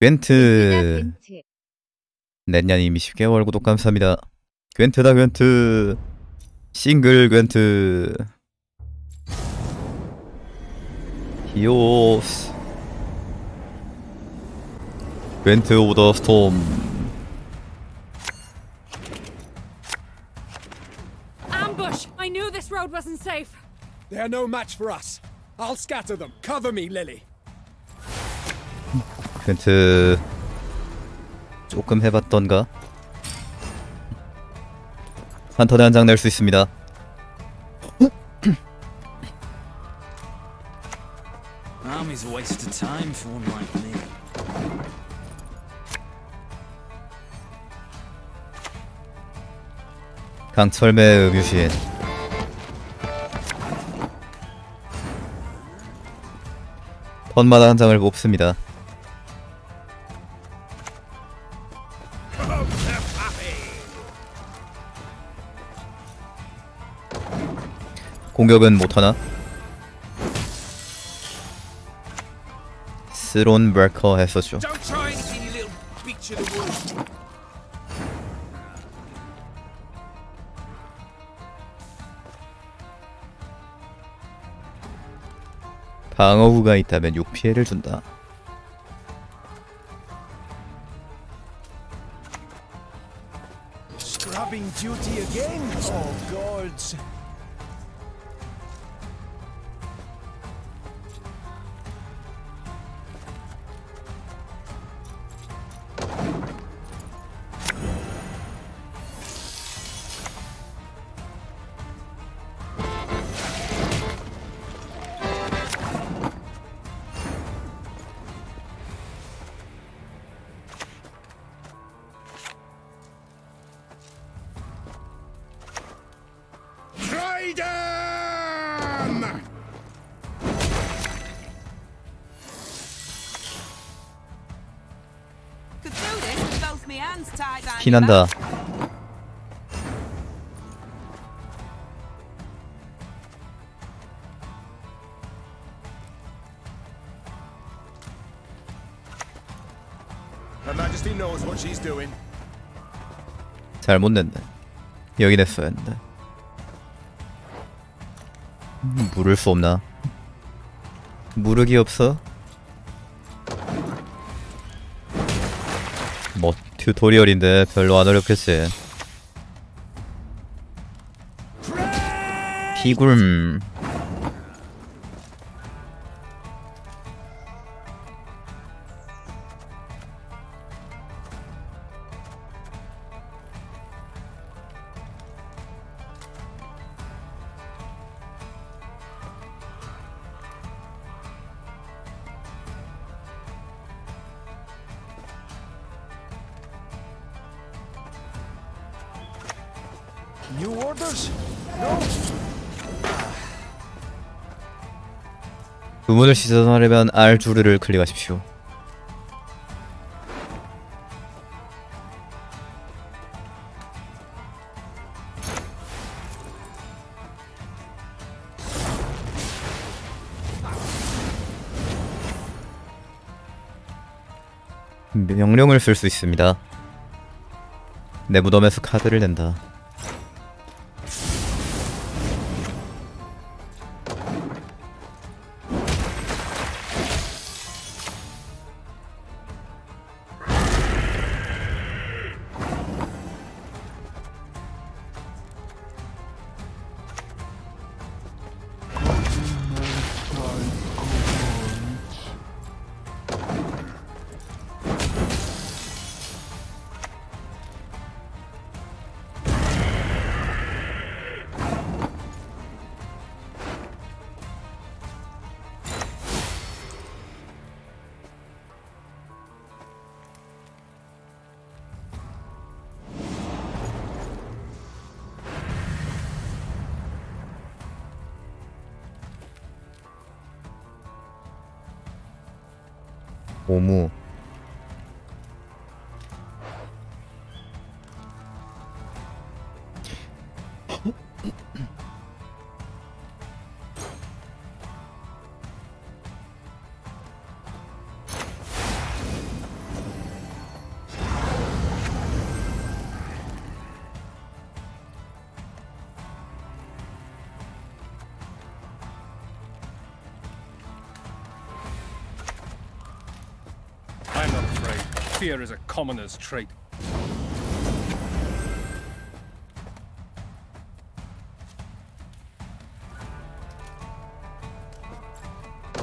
괜트 넷냐님 20개월 구독 감사합니다. 괜트다 괜트 싱글 괜트 히오스 괜트 오브 더 스톰 Ambush! I knew this road wasn't safe. They're no match for us. I'll scatter them. Cover me, Lily. 괜트 조금 해봤던가 한 턴에 한 장 낼 수 있습니다. 강철매 음유신 턴마다 한 장을 뽑습니다. 공격은 못하나? 스론 브레커 했었죠. 방어구가 있다면 6피해를 준다. Duty again? Oh, gods. 피난다. Her Majesty knows what she's doing. 잘못 냈네. 여기 냈어야 했는데. 음, 물을 수 없나? 무르기 없어? 튜토리얼인데 별로 안 어렵겠지. 피굴 문을 시전하려면 R 주르를 클릭하십시오. 명령을 쓸 수 있습니다. 내 무덤에서 카드를 낸다. 오무 Fear is a commoner's trait.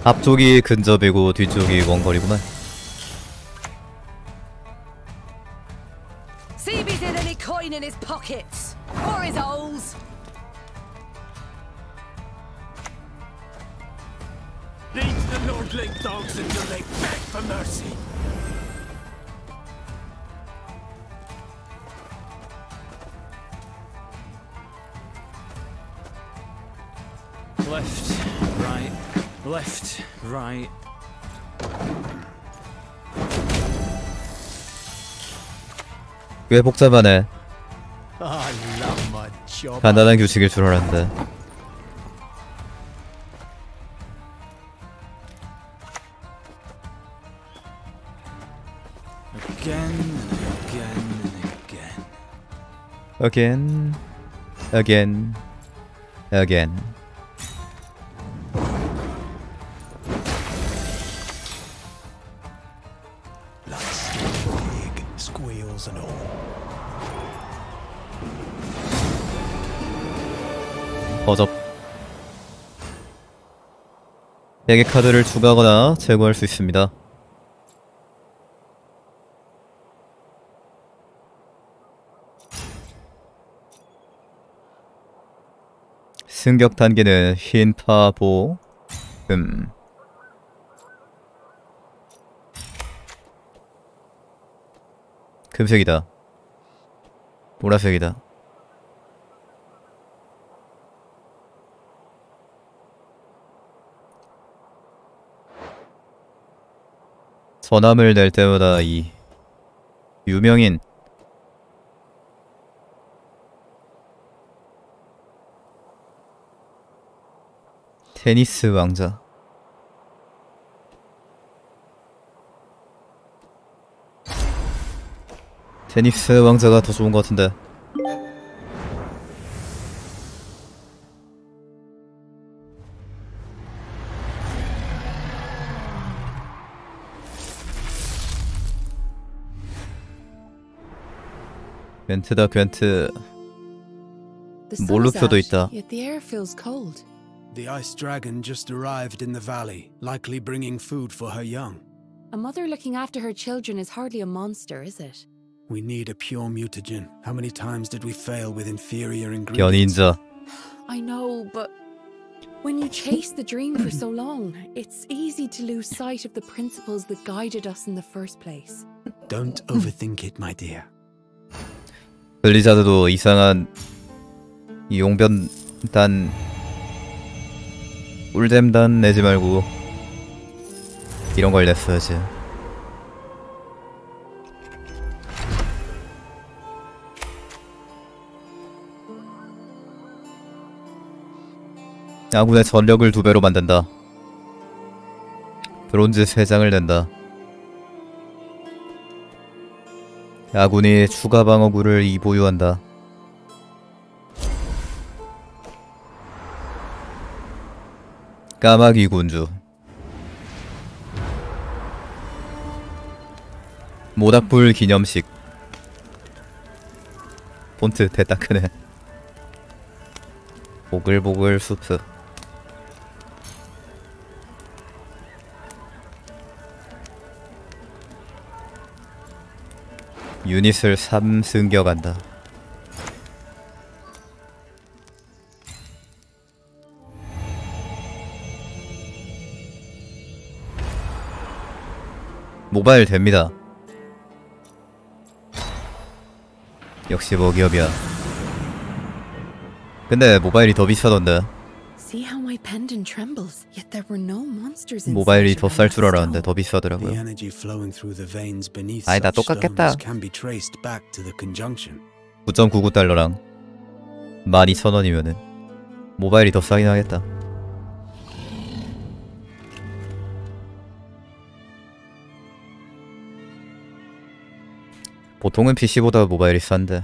앞쪽이 근접이고 뒤쪽이 원거리구만. 꽤 복잡하네. I love my job. 간단한 규칙일 줄 알았는데. Again again again. 버접. 4개 카드를 추가하거나 제거할 수 있습니다. 승격 단계는 흰, 파, 보, 금. 금색이다. 보라색이다. 전함을 낼 때마다 이 유명인 테니스 왕자. 테니스 왕자가 더 좋은 것 같은데 괜트다 괜트 The sun is 몰루표도 out, 있다. Yet the air feels cold. The ice dragon just arrived in the valley, likely bringing food for her young. A mother looking after her children is hardly a monster, is it? We need a pure mutagen. How many times did we fail with inferior ingredients? 변인자 I know, but when you chase the dream for so long, it's easy to lose sight of the principles that guided us in the first place. Don't overthink it, my dear. 블리자드도 이상한 이 용변단 꿀잼단 내지 말고 이런 걸 냈어야지 아군의 전력을 두 배로 만든다. 브론즈 3장을 낸다 아군이 추가 방어구를 2 보유한다. 까마귀 군주. 모닥불 기념식. 폰트 됐다 크네. 보글보글 수프 유닛을 3승격한다. 모바일 됩니다. 역시 뭐 기업이야. 근데 모바일이 더 비싸던데. 모바일이 더 쌀 줄 알았는데 더 비싸더라고요. The energy flowing through the veins beneath 아니, 다 such 똑같겠다. stones can be traced back to the conjunction. 9.99달러랑 12,000원이면은 모바일이 더 싸긴 하겠다. 보통은 PC보다 모바일이 싼데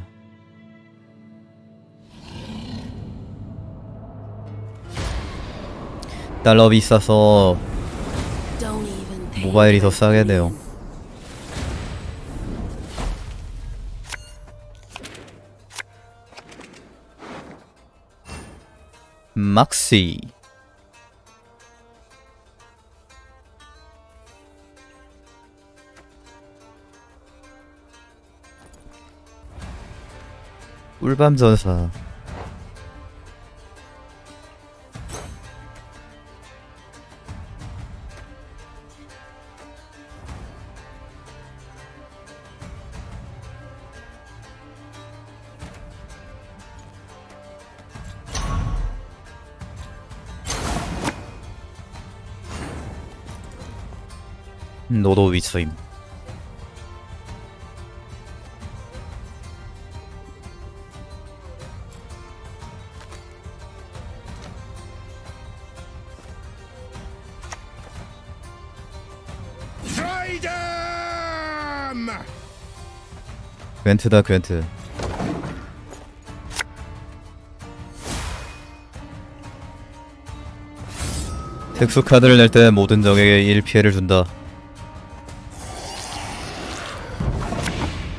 달러 비싸서 모바일이 더 싸게 돼요. 막시. 꿀밤 전사. 너도 위쳐임. 괜트다 괜트. 특수 카드를 낼 때 모든 적에게 1피해를 준다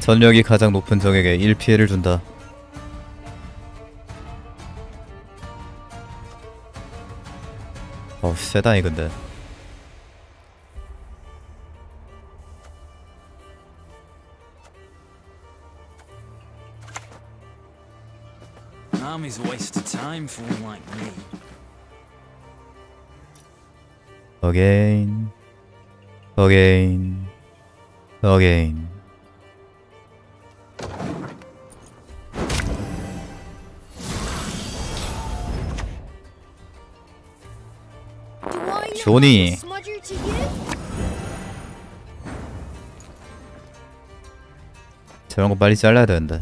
전력이 가장 높은 적에게 1피해를 준다 어우 세다 이 근데 Army's a waste of time for one like me. Again. Again. Again. 조니. 저런 거 빨리 잘라야 되는데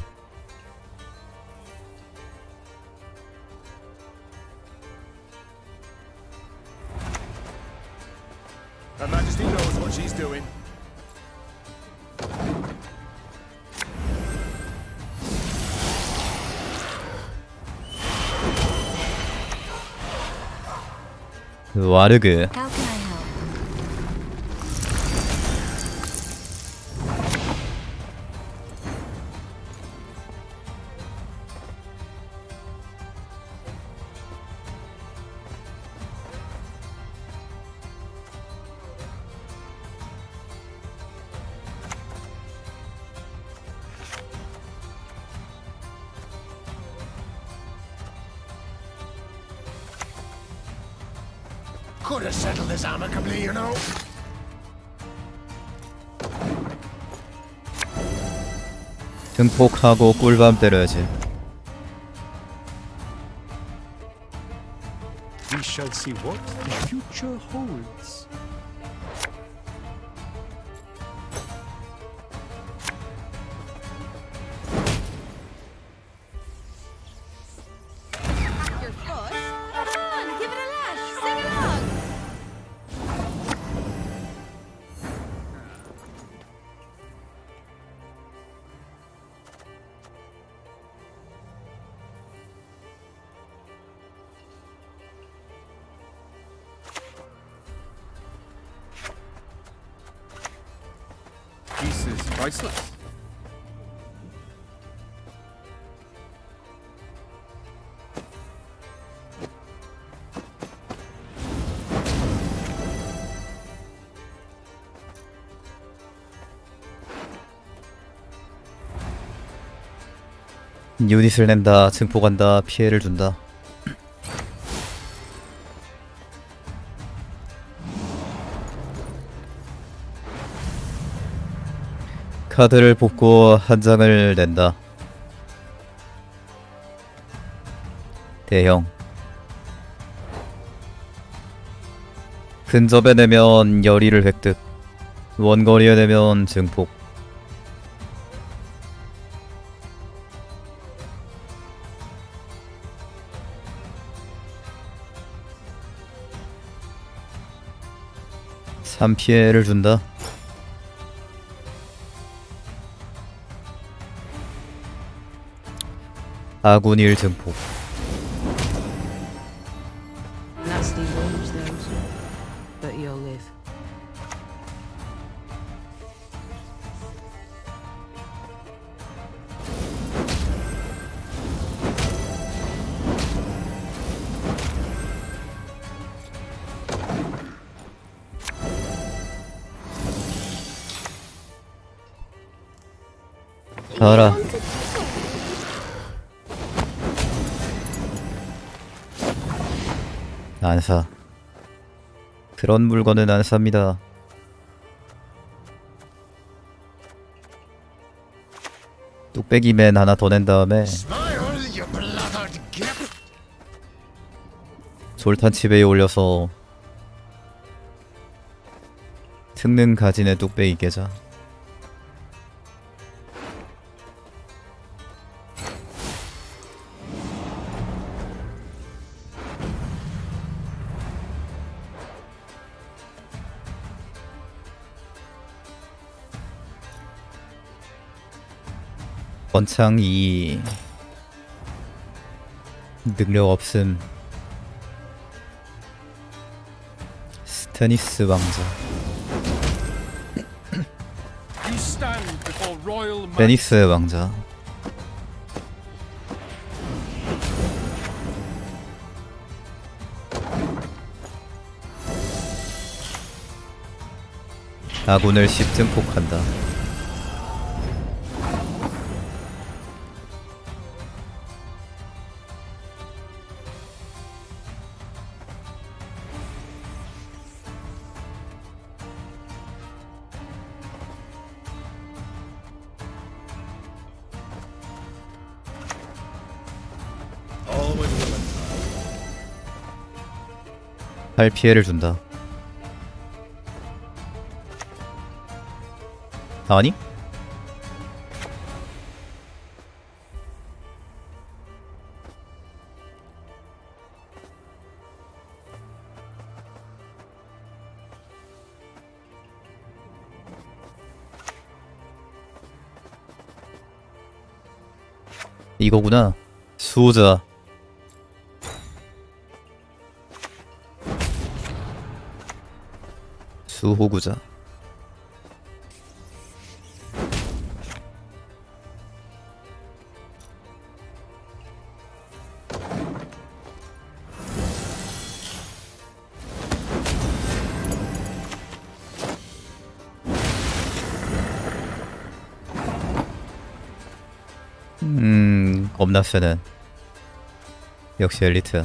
와르그 폭하고 꿀밤 때려야지 We shall see what the future holds. 유닛을 낸다 증폭한다 피해를 준다. 카드를 뽑고 한 장을 낸다. 대형. 근접에 내면 열의를 획득. 원거리에 내면 증폭 삼피해를 준다. 아군 1 증폭 그런 물건은 안 삽니다. 뚝배기맨 하나 더 낸 다음에 졸탄치베에 올려서 특능 가진의 뚝배기 깨자. 원창 이 능력 없음. 스테니스 왕자. You stand before royal ma- 베니스 왕자. 아군을 십증폭한다 팔 피해를 준다. 아니? 이거구나. 수호자 수호구자. 음 겁나 세네. 역시 엘리트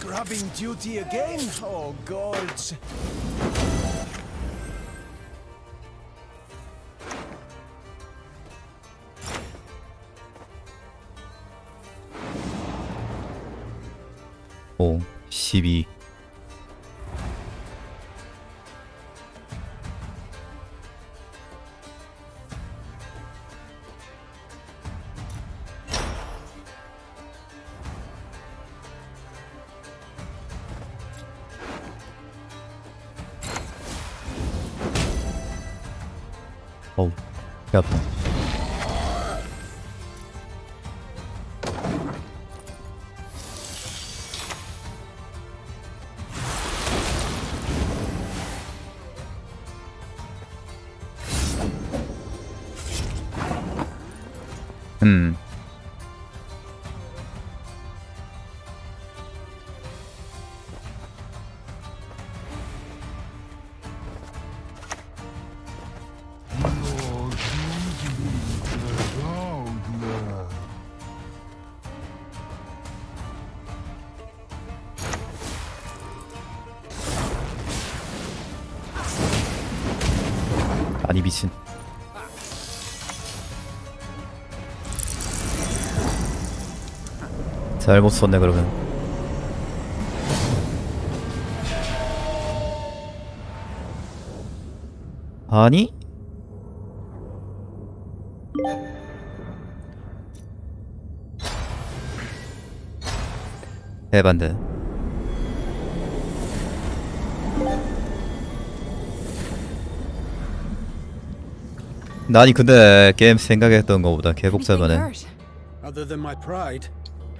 Scrubbing duty again? Oh, gods. 오 12. 잘못 썼네 그러면 아니? 해반대 나니 근데 게임 생각했던 것보다 개 Anything 복잡하네 hurt? Other than my pride,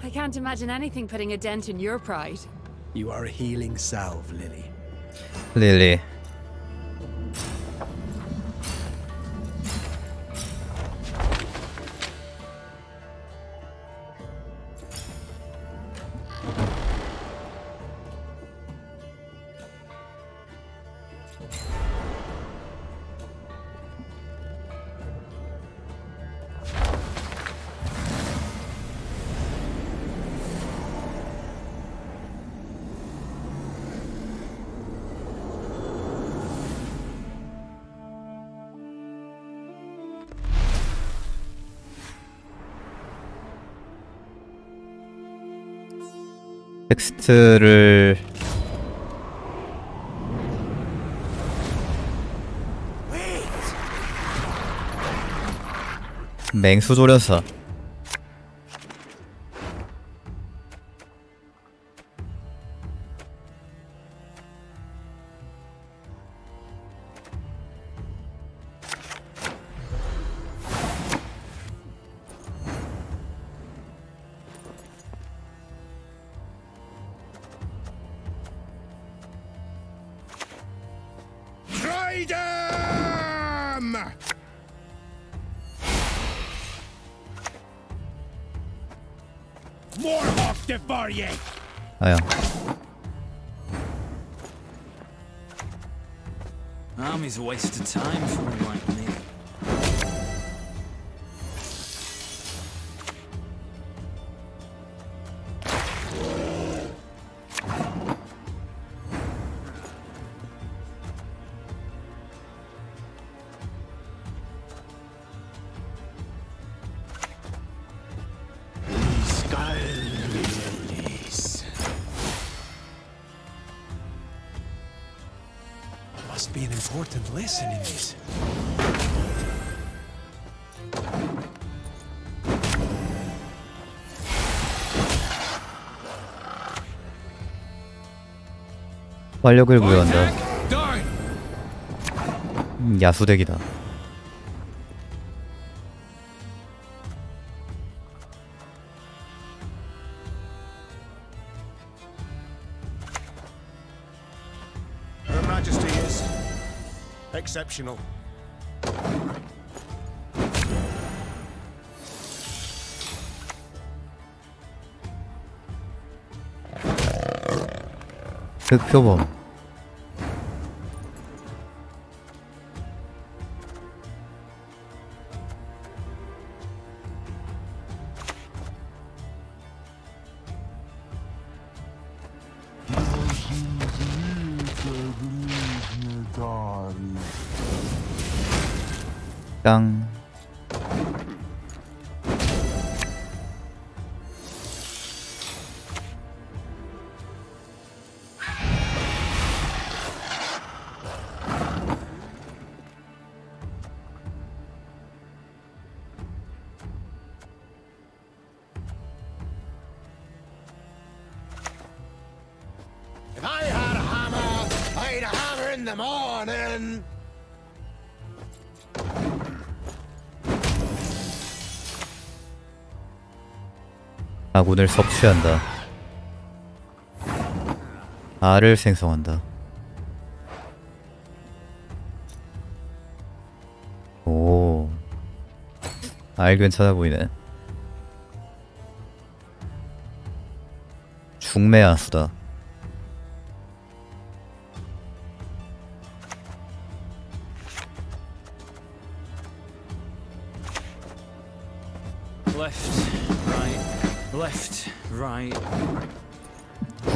I can't imagine anything putting a dent in your pride. you are a healing salve, Lily. 릴 리 텍스트를 맹수 조련사 Skull lilies. Must be an important lesson in this. 활력을 부여한다! 음, 야수덱이다 exceptional. 흑표범 Kang 아군을 섭취한다 알을 생성한다 오, 알 괜찮아 보이네. 중매하수다.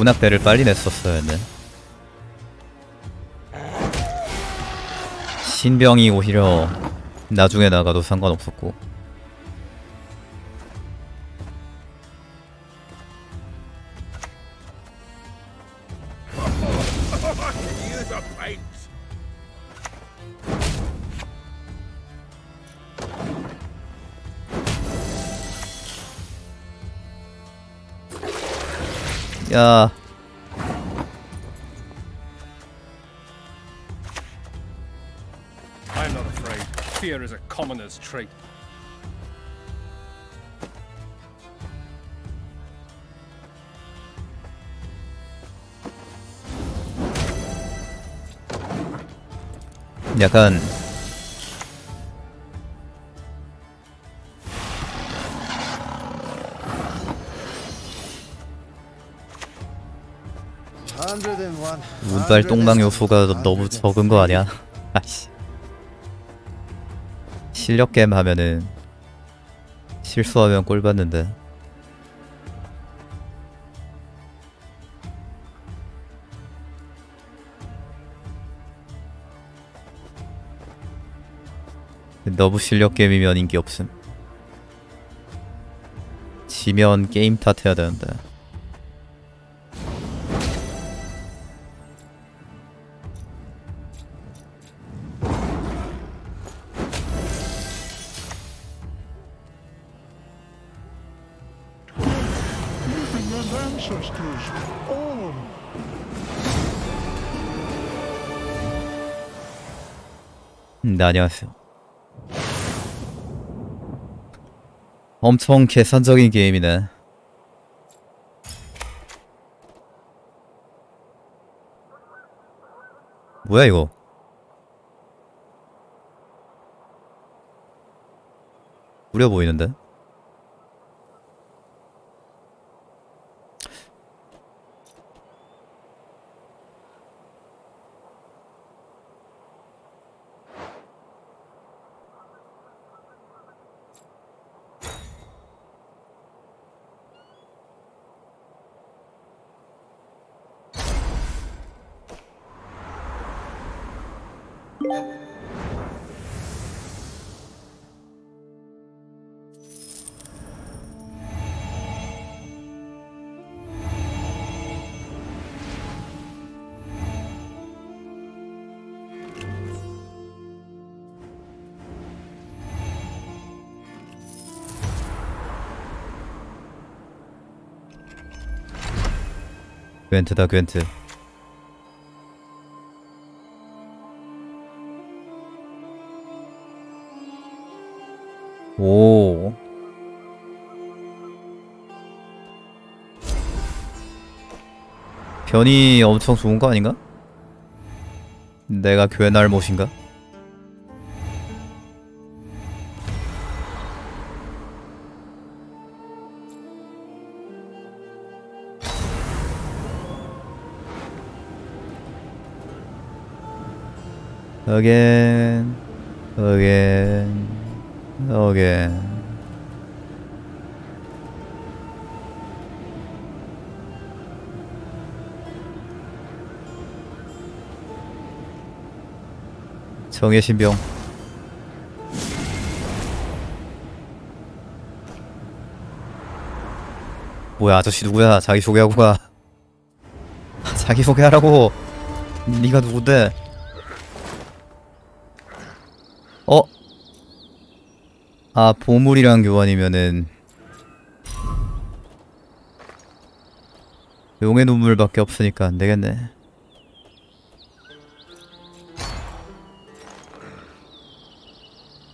군악대를 빨리 냈었어야 했네. 신병이 오히려 나중에 나가도 상관없었고. 야 commoner's trait. 약간 운빨 똥망 요소가 너무 적은 거 아니야? 아씨 실력 게임 하면은 실수하면 꼴 받는데. 너무 실력 게임이면 인기 없음. 지면 게임 탓해야 되는데 음, 네 안녕하세요. 엄청 계산적인 게임이네. 뭐야 이거? 무려 보이는데? 괜트다 괜트 오 변이 엄청 좋은 거 아닌가? 내가 괴날 못인가? Again, again, again. 정의 신병. 뭐야 아저씨 누구야? 자기 소개하고 가. 자기 소개하라고. 네가 누군데? 아 보물이랑 교환이면은 용의 눈물밖에 없으니까 안 되겠네.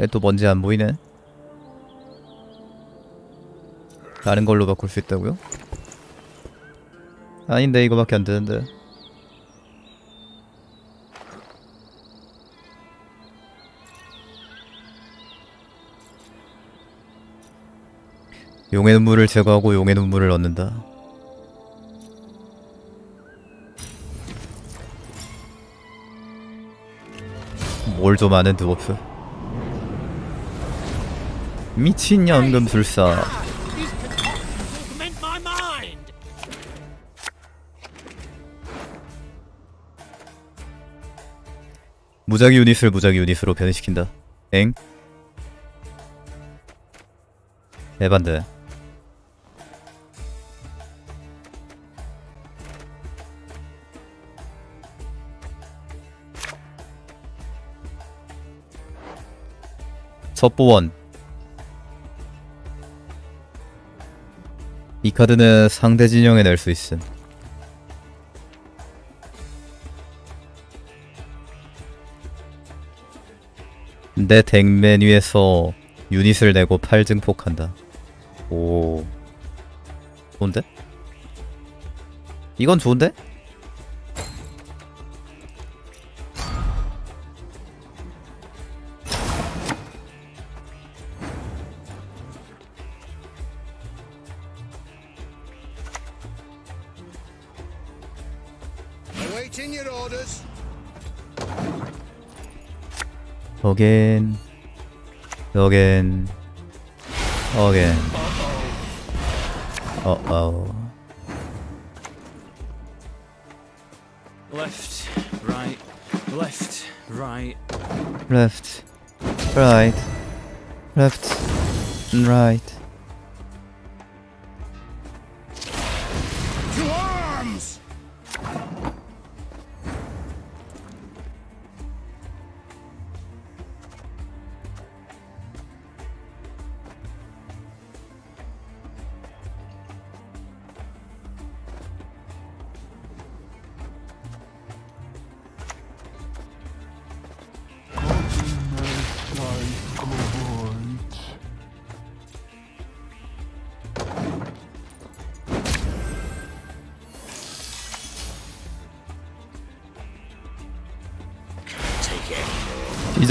얘또 뭔지 안 보이네. 다른 걸로 바꿀 수 있다고요? 아닌데 이거밖에 안 되는데. 용의 눈물을 제거하고 용의 눈물을 얻는다. 뭘 좀 아는 드워프. 미친 연금술사. 무작위 유닛을 무작위 유닛으로 변이시킨다. 엥? 에반데. 첩보원 이 카드는 상대 진영에 낼 수 있음 내 덱 메뉴에서 유닛을 내고 8 증폭한다 오 좋은데? 이건 좋은데? Again. Again. Again. Uh-oh. Left, right, left, right. left right left and right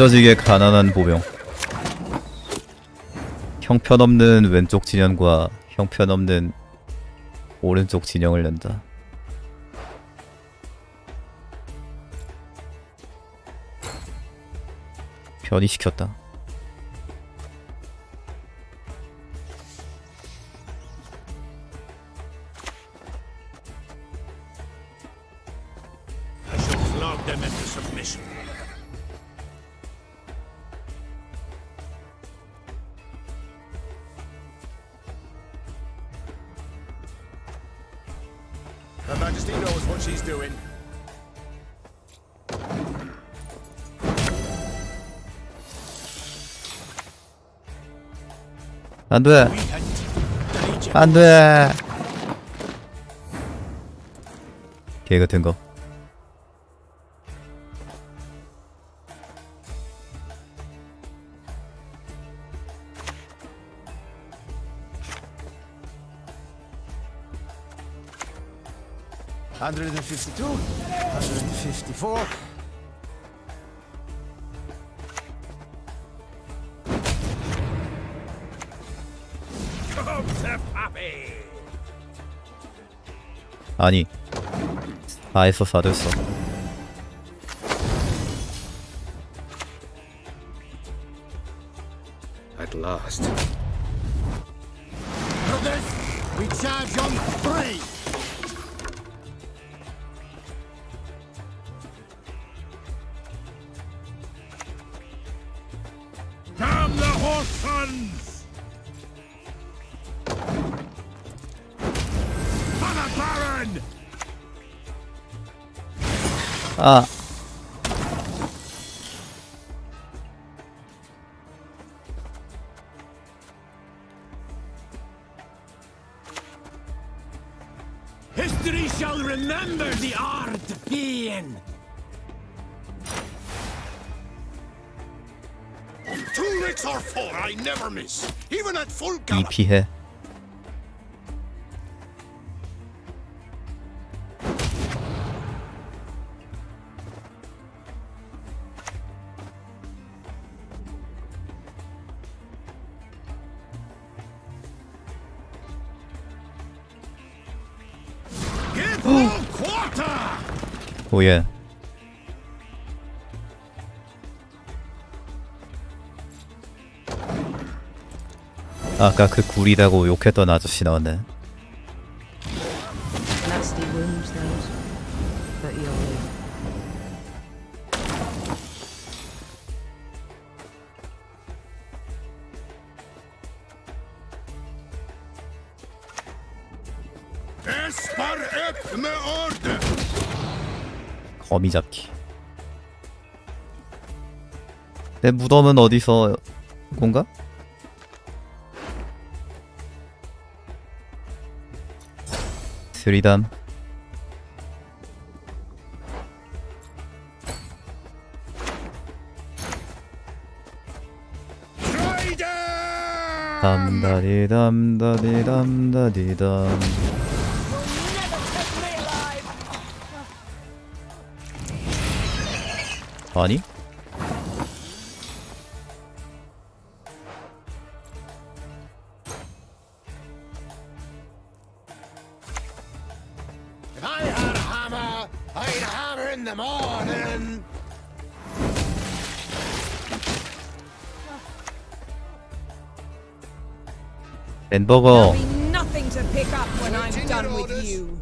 찢어지게 가난한 보병. 형편없는 왼쪽 진영과 형편없는 오른쪽 진영을 낸다. 변이시켰다 안돼. 안돼. 개 같은 거152, 154 아니. 4에서 4 됐어 full 이 gallop. 피 아까 그 구리다고 욕했던 아저씨 나왔네. 거미 잡기. 내 무덤은 어디서 건가? 스리담 Trident! 담다디 담다디 담다디 담 아니? You.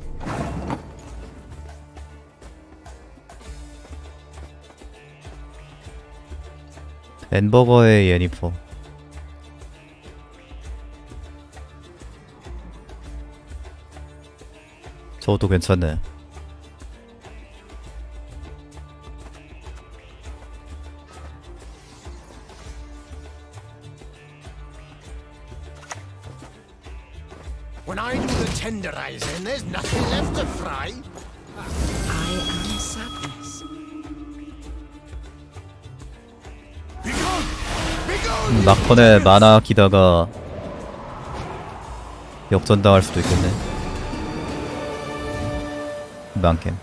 햄버거의 예니퍼 저것도 괜찮네 낙헌에 만화 기다가 역전당할 수도 있겠네. 망캠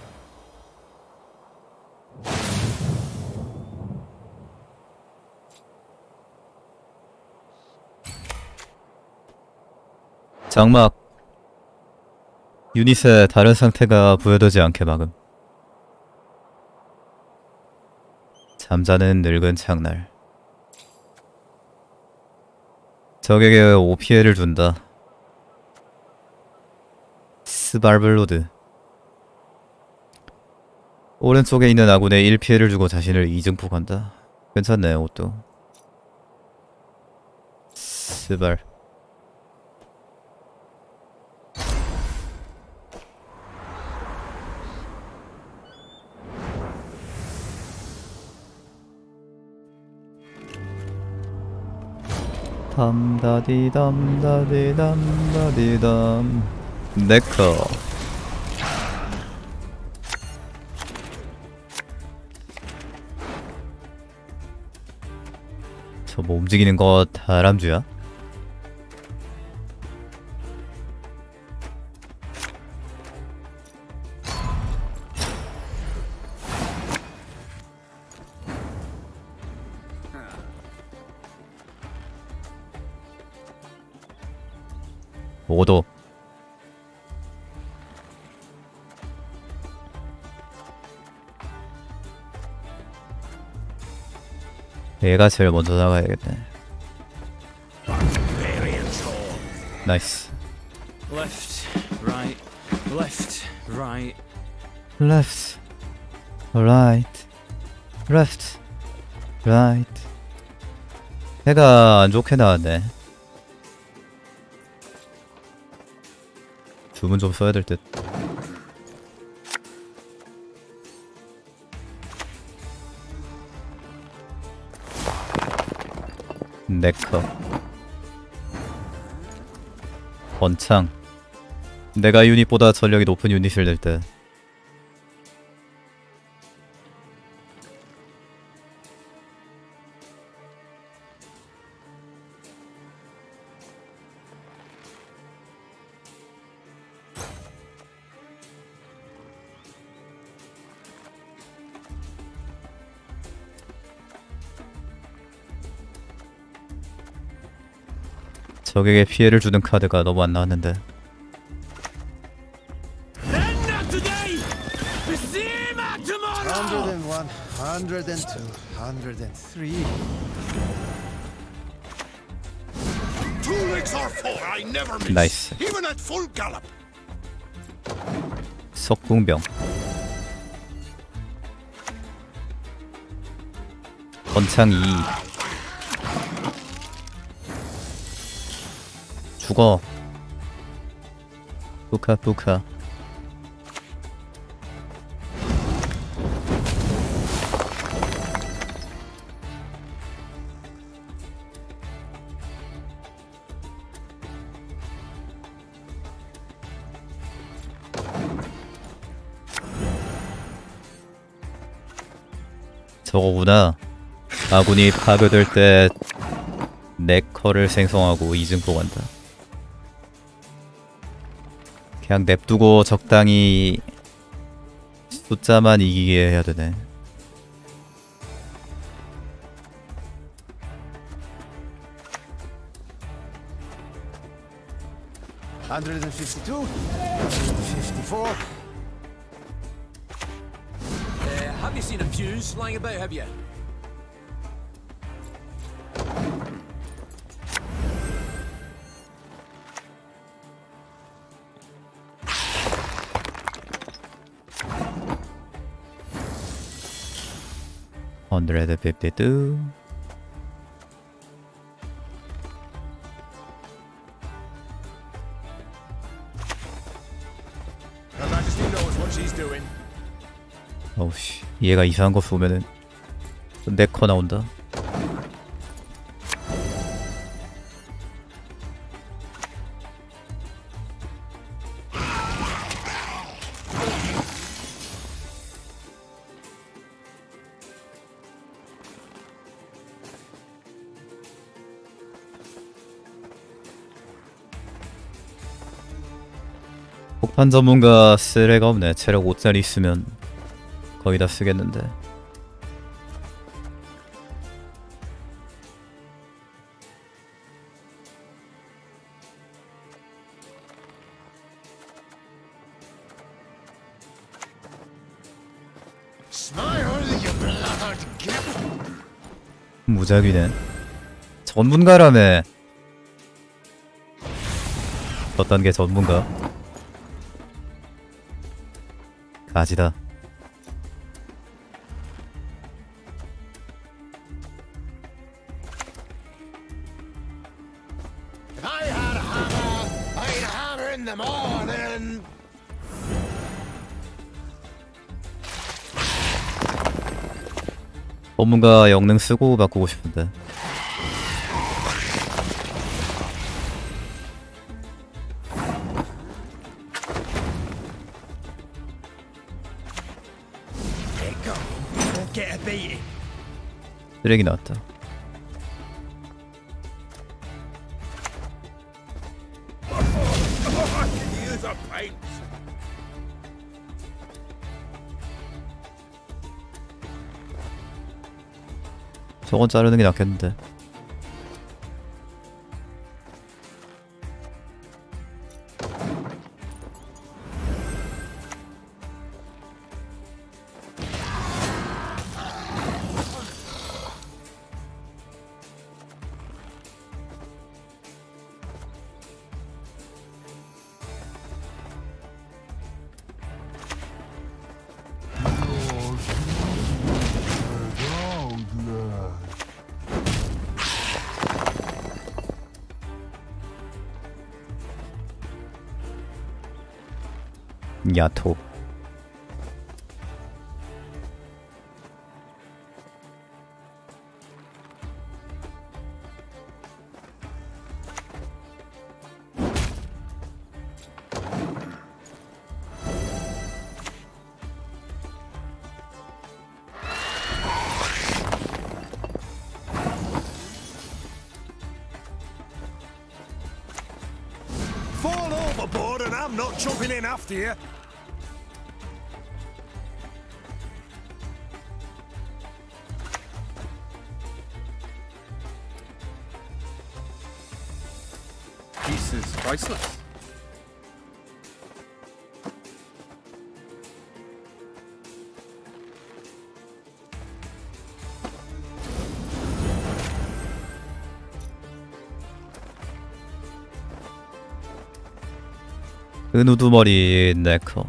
장막. 유닛의 다른 상태가 부여되지 않게 막음. 잠자는 늙은 창날 적에게 5피해를 준다. 스발블로드 오른쪽에 있는 아군에 1피해를 주고 자신을 이증폭한다. 괜찮네, 옷도. 스발 담다디담다디담다디담 네커 저 뭐 움직이는 거 다람쥐야? 오도 얘가 제일 먼저 나가야겠네 나이스 Left, right, left, right. left right left right 해가 안 좋게 나왔네 주문 좀 써야 될 듯. 네커. 번창. 내가 유닛보다 전력이 높은 유닛을 낼 때 적에게 피해를 주는 카드가 너무 안 나왔는데 Then not today! Besima tomorrow! 101, 102, 103. Two legs or four, I never miss. Nice. Even at full gallop. 석궁병 번창 2 죽어. 뿌카뿌카 저거구나. 아군이 파괴될 때 네커를 생성하고 이증포 간다 그냥 냅두고 적당히 숫자만 이기게 해야 되네. Uh, have you seen a fuse lying about, have you? 152 어우씨. 얘가 이상한 거 쏘면은 내커 나온다. 폭탄 전문가 쓸 애가 없네. 체력 5짜리 있으면 거의 다 쓰겠는데. 무작위네. 전문가라며. 어떤 게 전문가 morning. 전문가 영능 쓰고 바꾸고 싶은데 쓰레기 나왔다. 저건 자르는 게 낫겠는데 작은 우두머리 네커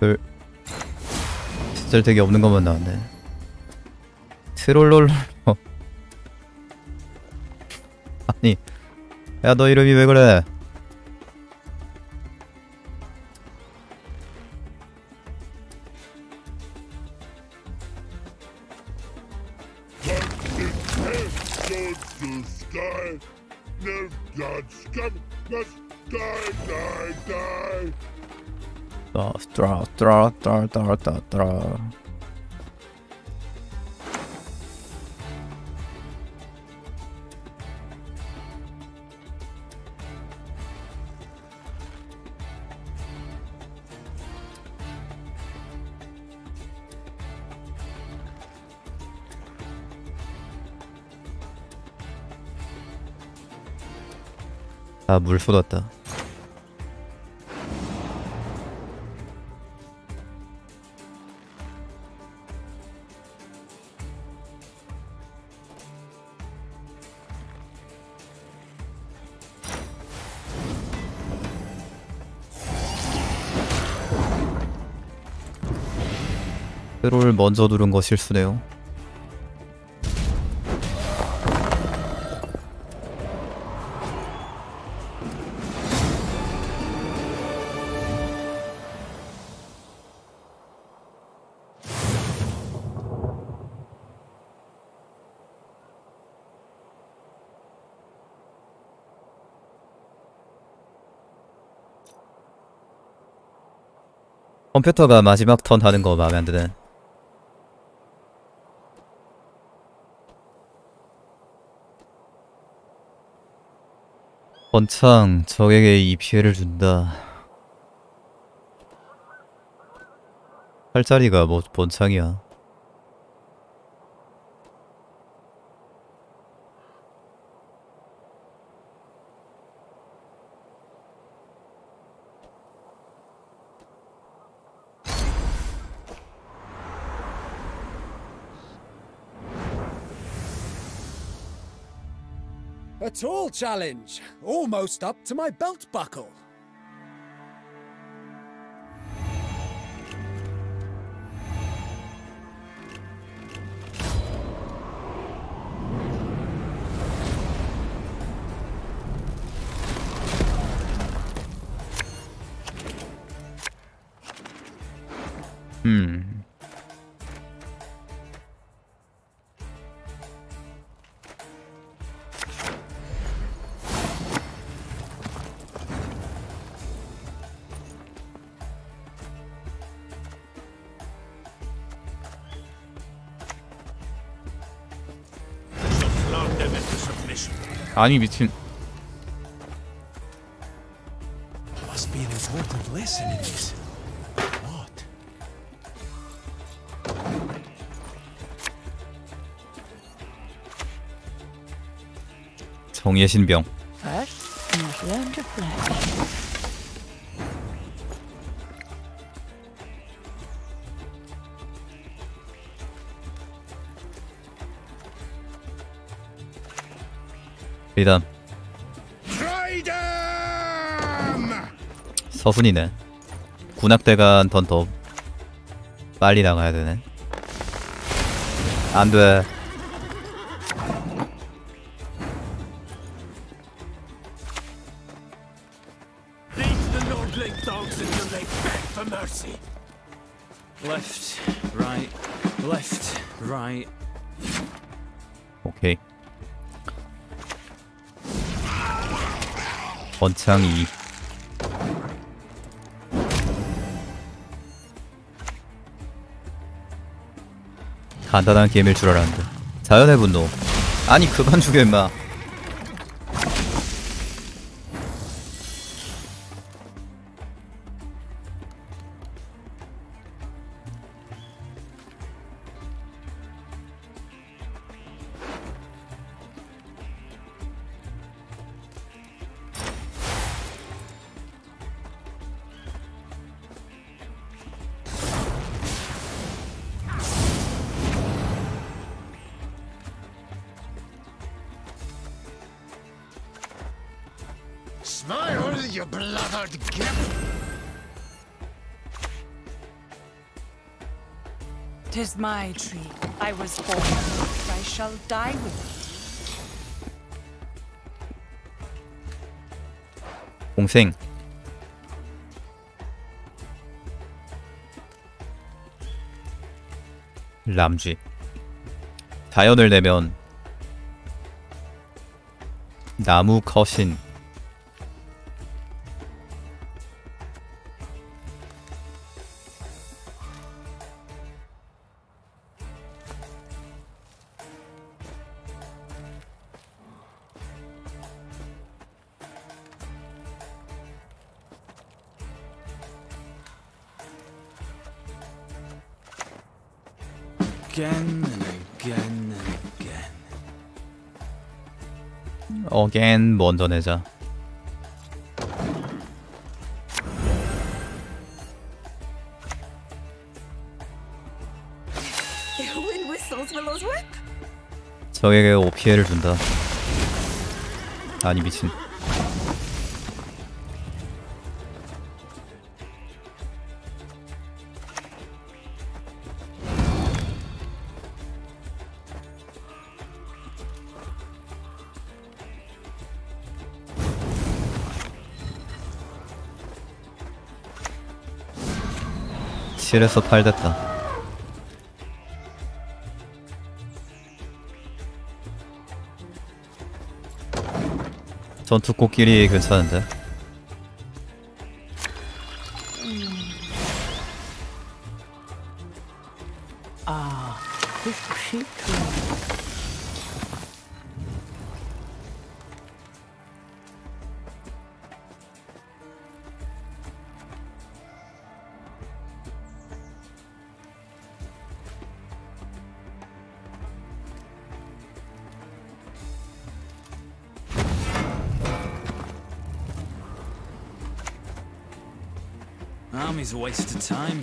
별 쓸데기 없는 것만 나왔네. 트롤롤. 야 너 이름이 왜 그래? 아, 따 따라 따라 따라 따라 따라 아, 물 쏟았다. 트롤 먼저 누른 거 실수네요. 컴퓨터가 마지막 턴 하는 거 마음에 안 드네. 번창 적에게 이 피해를 준다. 팔자리가 뭐 번창이야. Challenge, almost up to my belt buckle. 음. 아니 미친. Must be an important lesson in this. What? 정의의 신병. Freedom! 서훈이네. 군악대간 던더 빨리 나가야 되네. 안 돼. 번창 2. 간단한 게임일 줄 알았는데. 자연의 분노. 아니 그만 죽여 임마. Smile, you blathered gimp! Tis my tree. I was born. I shall die with it. 공생 람쥐 자연을 내면 나무 컷인 먼저 내자. 적에게 오 피해를 준다 아니 미친 칠에서 8 됐다. 전투 꽃길이 괜찮은데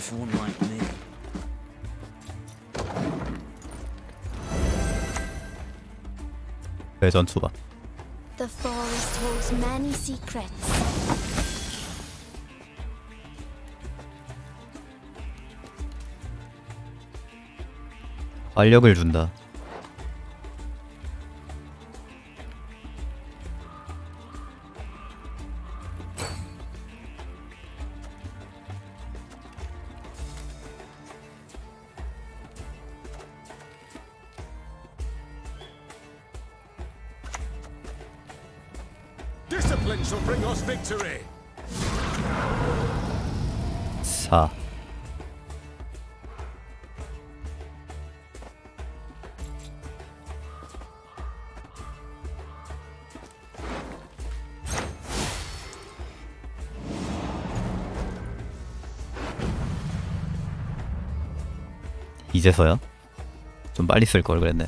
time for one like me. 대전투ba The forest holds many secrets. 활력을 준다 이제서야? 좀 빨리 쓸 걸 그랬네.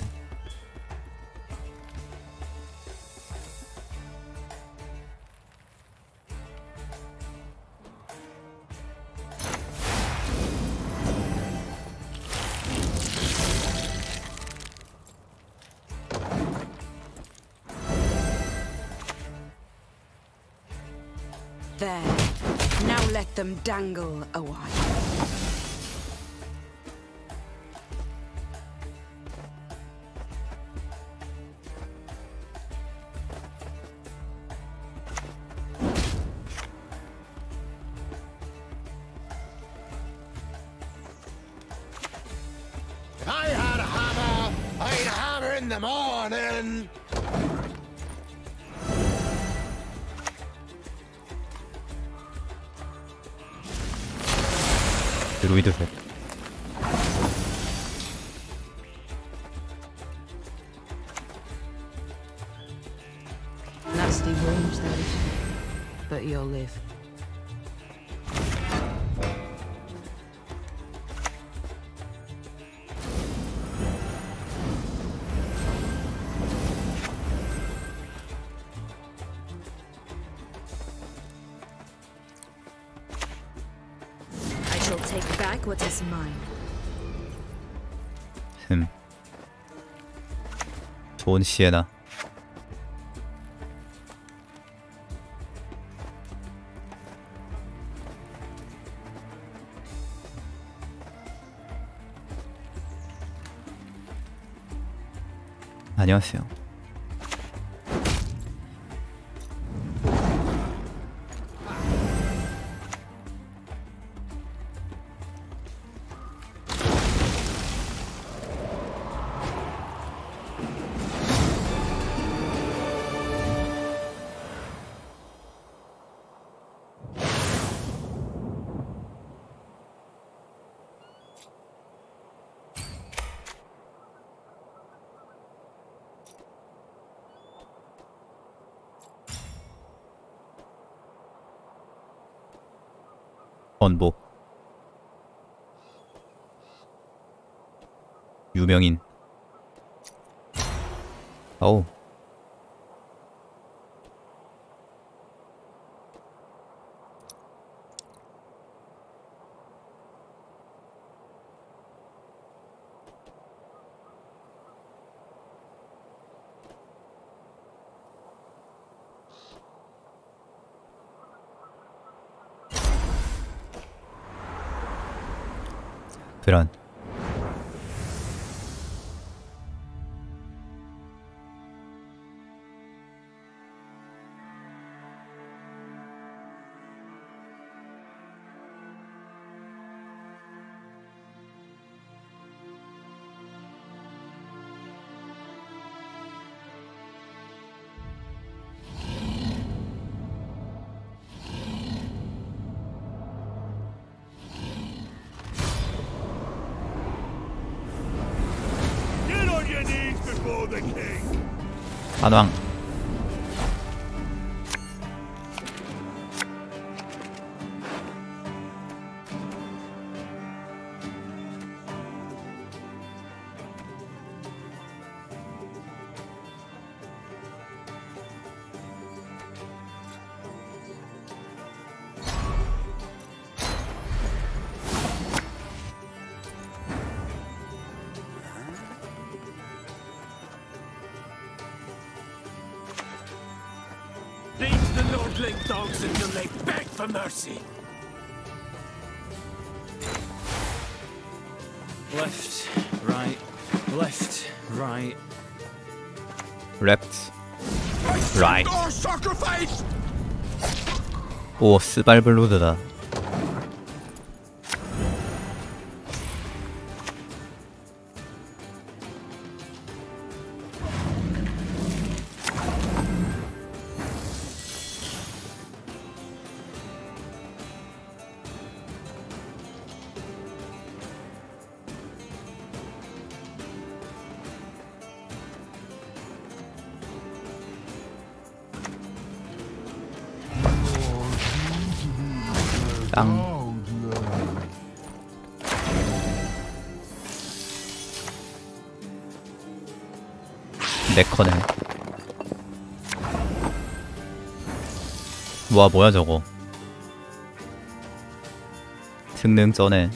There. Now let them dangle a while. Hammer in the morning. 드루 돌아온 시에나. 안녕하세요. 번복 유명인. 어우 그런 스발블로드다 와 뭐야 저거? 특능 쩌네.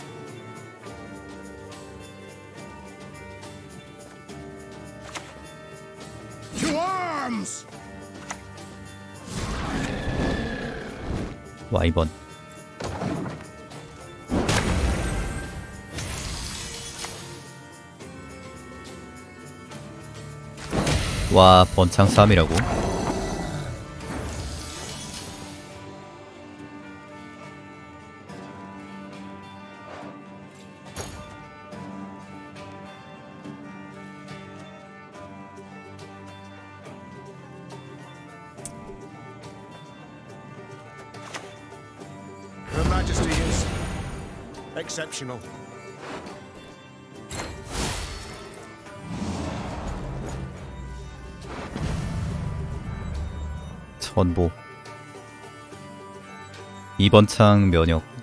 To arms! 와이번. 와 번창 3이라고 exceptional. 전보 2번 창 면역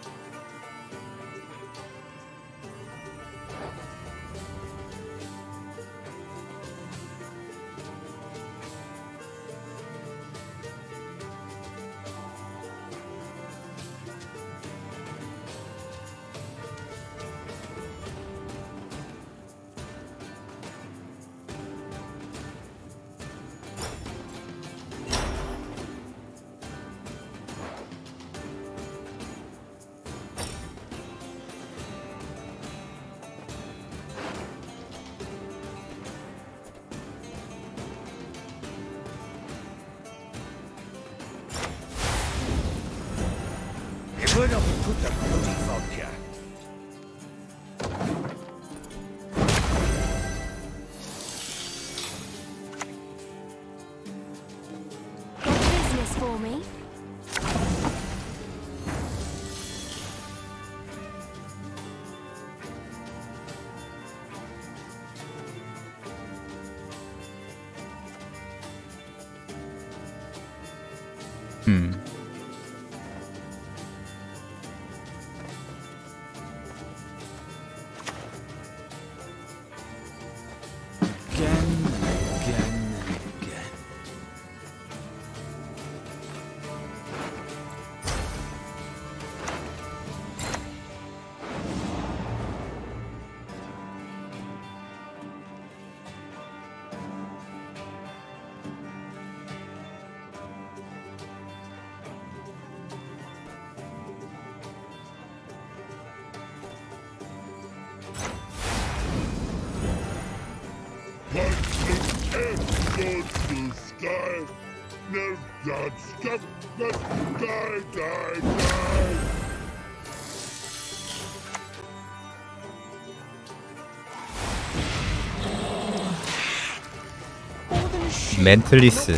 멘틀리스.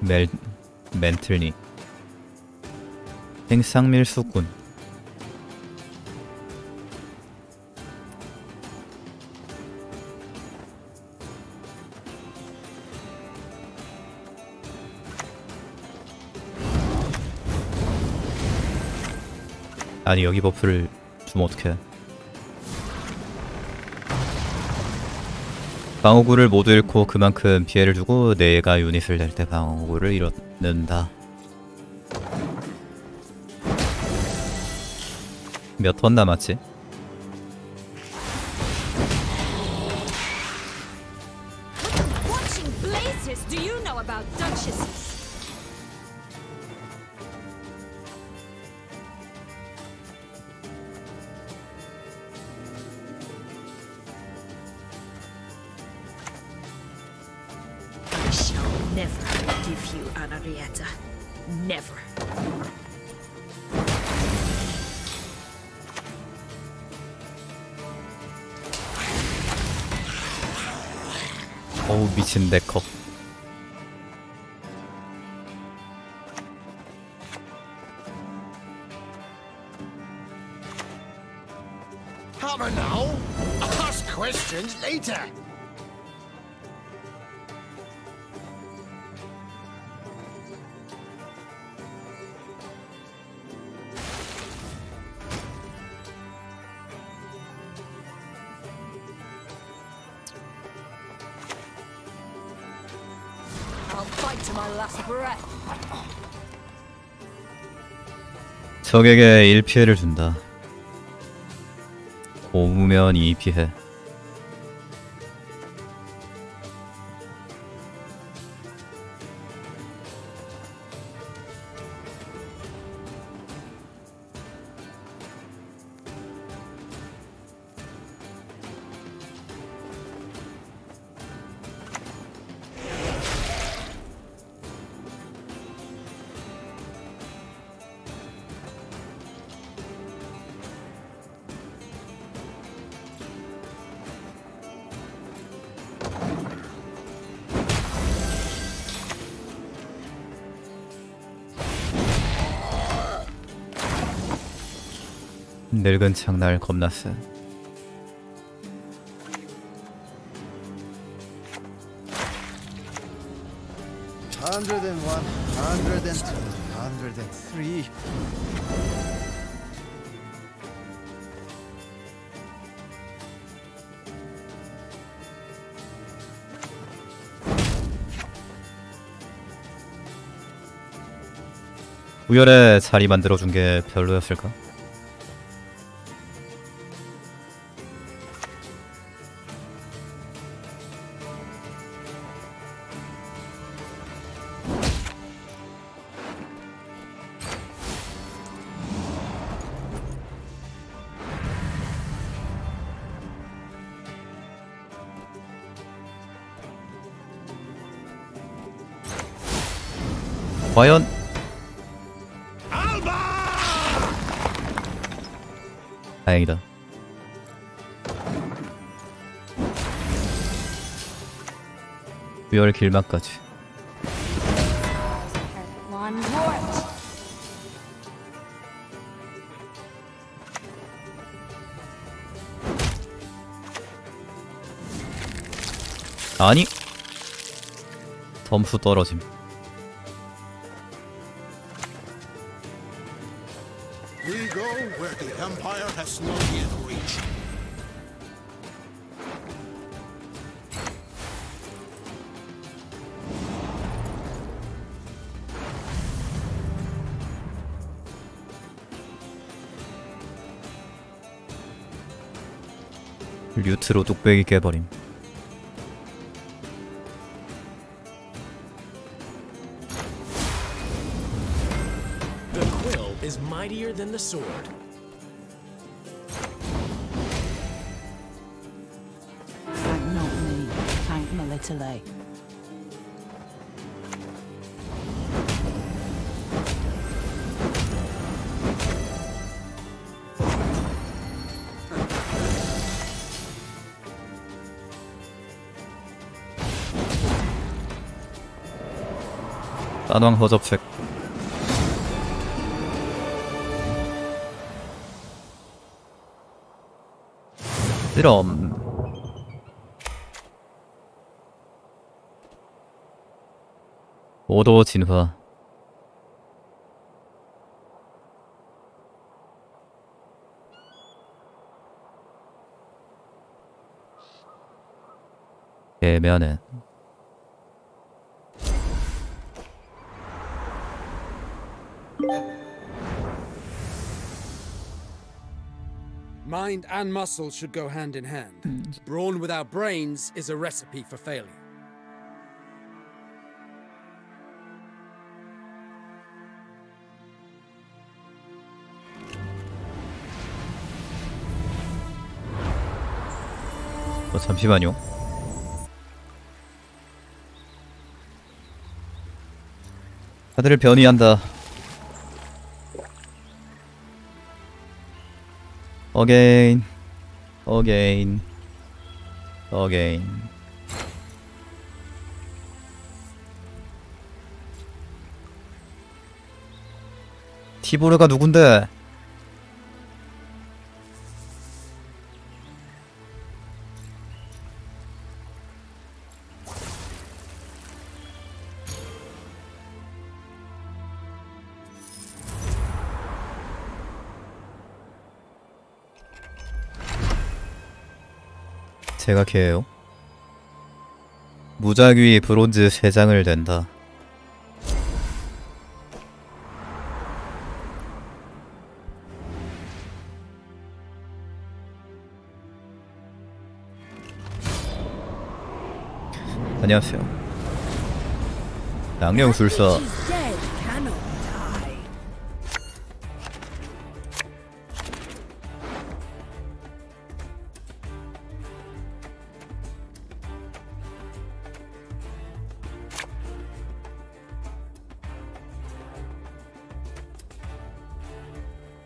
멜 멘틀리. 행상밀수꾼 아니 여기 buff를 주면 어떡해 방어구를 모두 잃고 그만큼 피해를 주고 내가 유닛을 낼 때 방어구를 잃는다 몇 턴 남았지? 적에게 1피해를 준다. 고무면 2피해 hundred and three. 우열에 자리 만들어준 게 별로였을까? 듀얼 길막까지. 아니 점수 떨어짐. We go where the Empire has not 류트로 뚝배기 깨버림. 딴왕 허접색. 실험. 오도 진화. 애매하 Mind and muscle should go hand in hand. Brawn without brains is a recipe for failure. 어, 잠시만요. 카드를 변이한다. 어게인, 어게인, 어게인. 티보르가 누군데? 제가 걔예요. 무작위 브론즈 3장을 낸다. 안녕하세요. 양령술사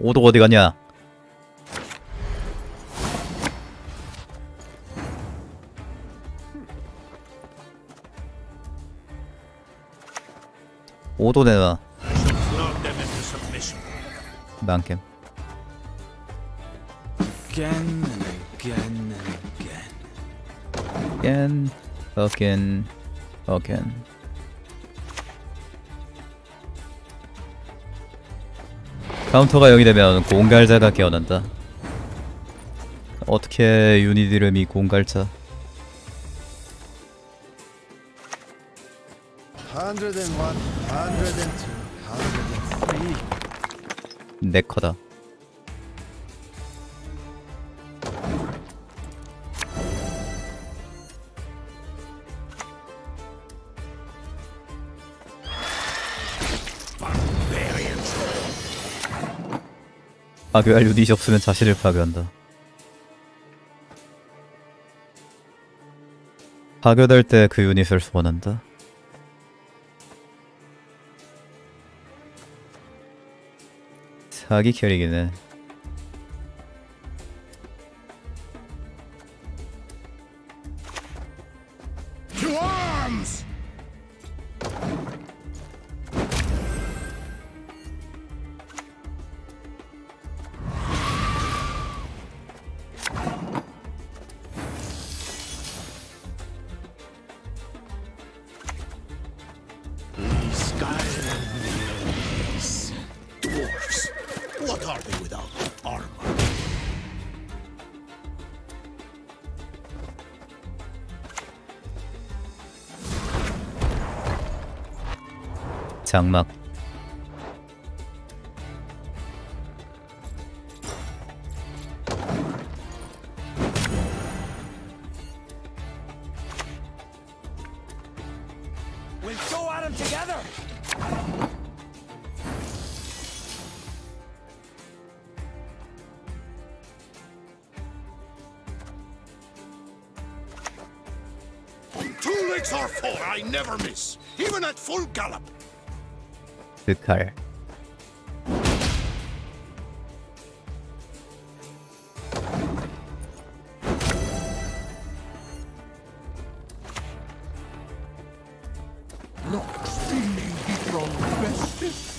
오도 어디 갔냐? 오도 내놔. 망캠. Again and again and again. again, again, again. 카운터가 0이 되면 공갈자가 깨어난다. 어떻게 유닛 이름이 공갈자? 101, 102, 103. 네커다. 파괴할 유닛이 없으면 자신을 파괴한다. 파괴될 때 그 유닛을 소환한다. 사기 캐릭이네. 장막. 그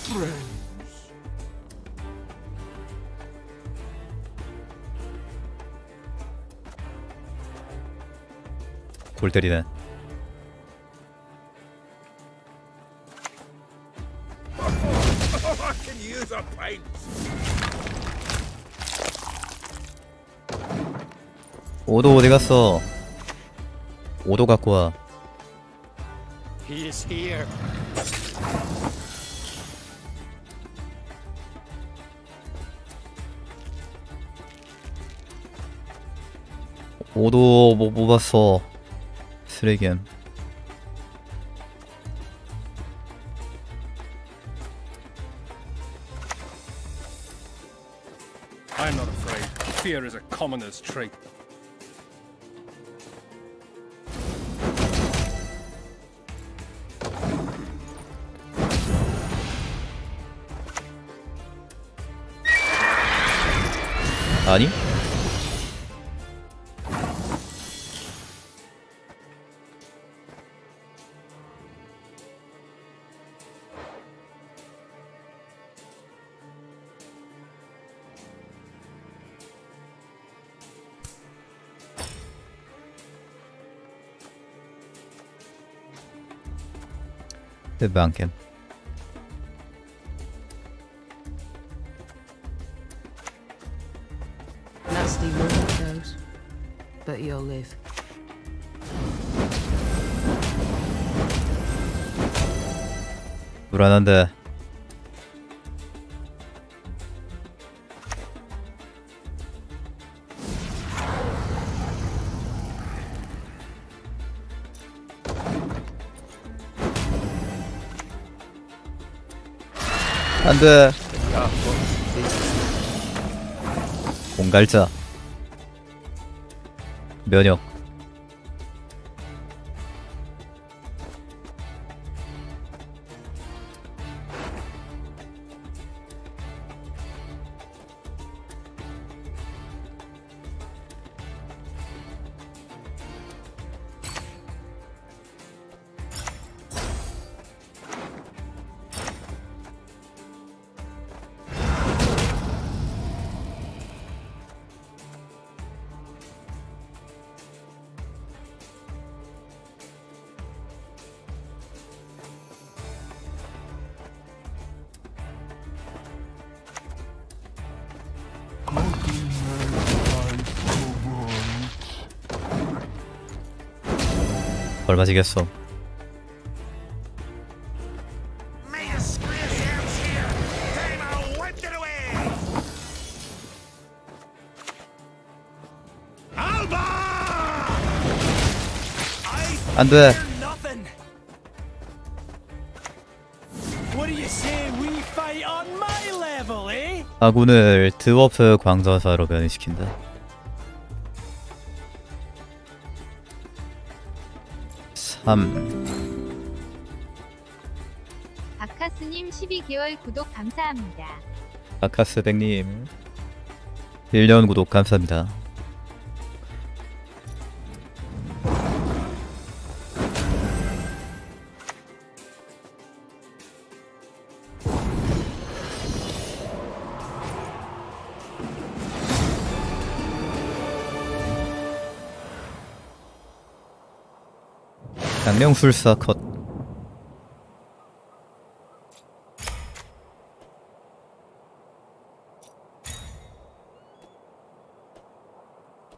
friends. 골 때리네. 오도 어디 갔어? 오도 갖고 와. 오도 못 뽑았어. 쓰레기엔. I'm not afraid. Fear is a commoner's trait. debunking. That's the road. But you'll live. Buradan da 안돼. 공갈자. 면역. 얼마지겠어. 안돼. Eh? 아군을 드워프 광전사로 변이시킨다. 삼. 아카스님 12개월 구독 감사합니다. 아카스 백님 1년 구독 감사합니다 양명술사 컷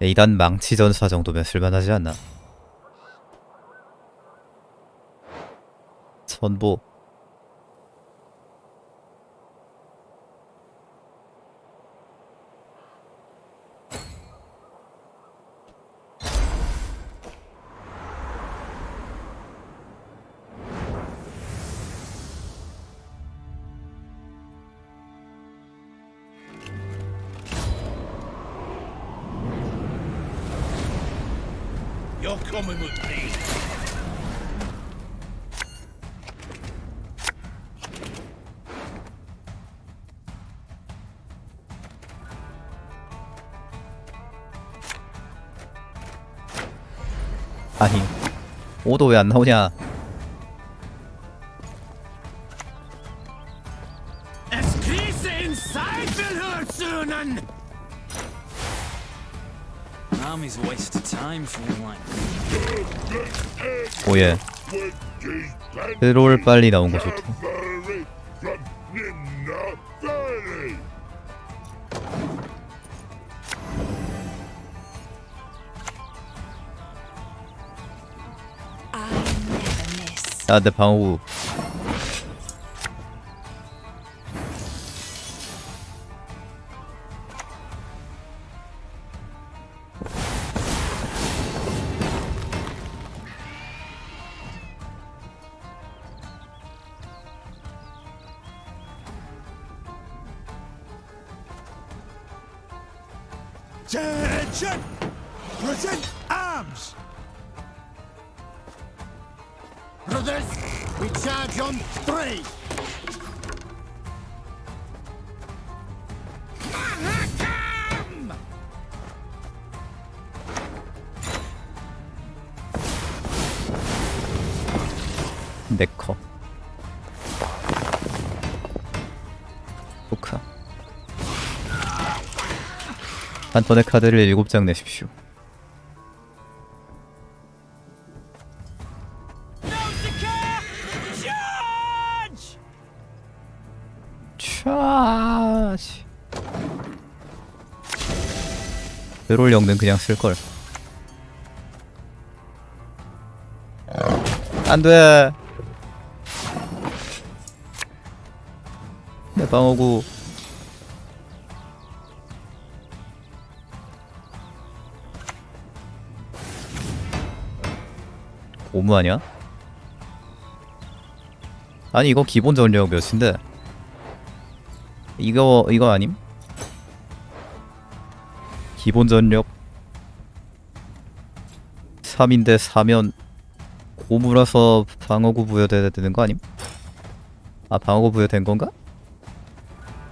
A단 망치 전사 정도면 쓸만하지 않나? 선보 5도 왜 안 나오냐? 오예. 드롤 빨리 나온 거 좋다 아 근데 방어구 Attention! Present we charge on three! 네커 포카 카드를 7장 내십시오 드롤 영는 그냥 쓸걸 안돼 내 방어구 고무 아니야? 아니 이거 기본 전력 몇인데 이거 이거 아님? 기본 전력. 3인데 4면 고무라서 방어구 부여돼야 되는 거 아님? 아 방어구 부여된 건가?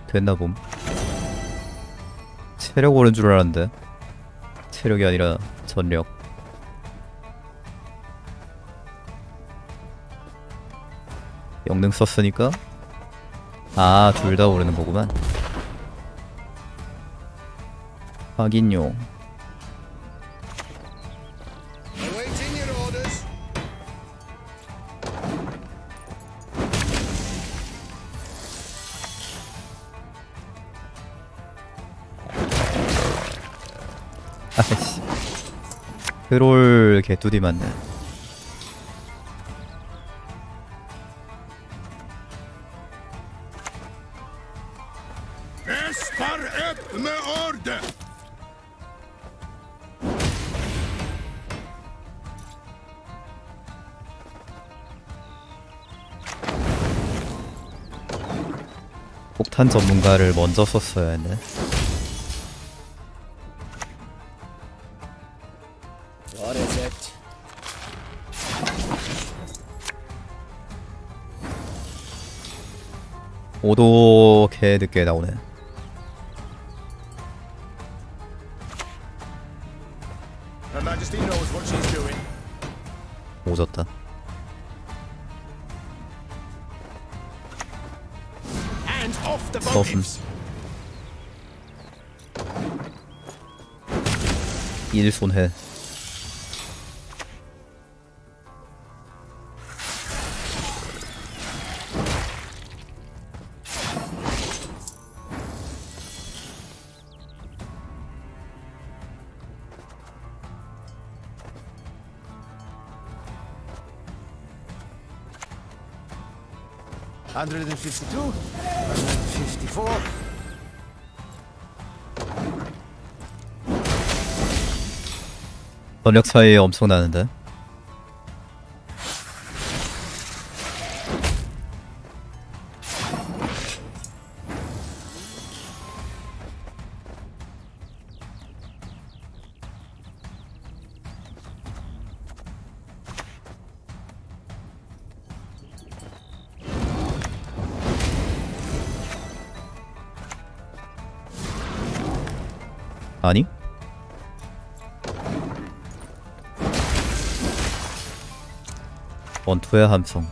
됐나 봄. 체력 오른 줄 알았는데. 체력이 아니라 전력. 영능 썼으니까. 아 둘 다 오르는 거구만 orders. 아이씨 트롤 개뚜디 맞네 탄 전문가를 먼저 썼어야 했네. 오도 개 늦게 나오네. 오졌다. And off the 서슴. motives. 일손해. Hundred and fifty-two. 전력 차이 엄청 나는데. 원투의 함성.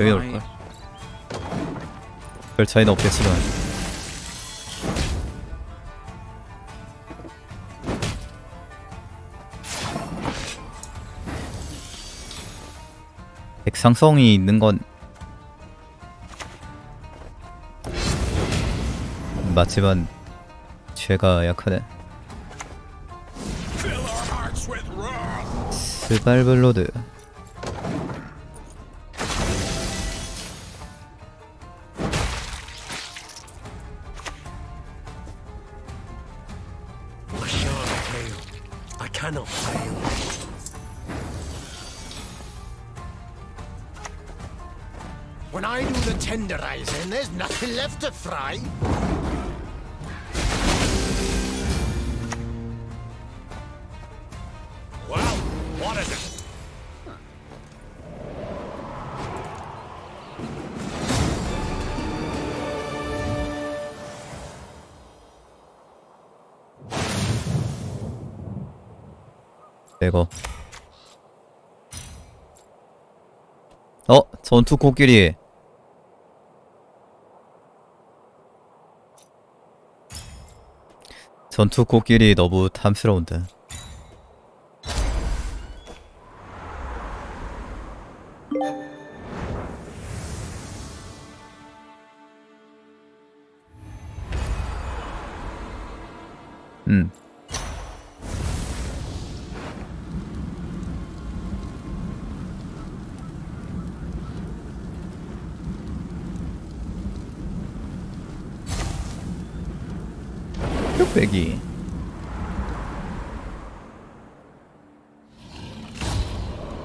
여기. 올걸? 별 차이는 없겠지만. 백상성이 있는 건 맞지만 죄가 약하네. 스발블로드 left to fry. Well, what is it? 이거 어 전투 코끼리 전투 코끼리 너무 탐스러운데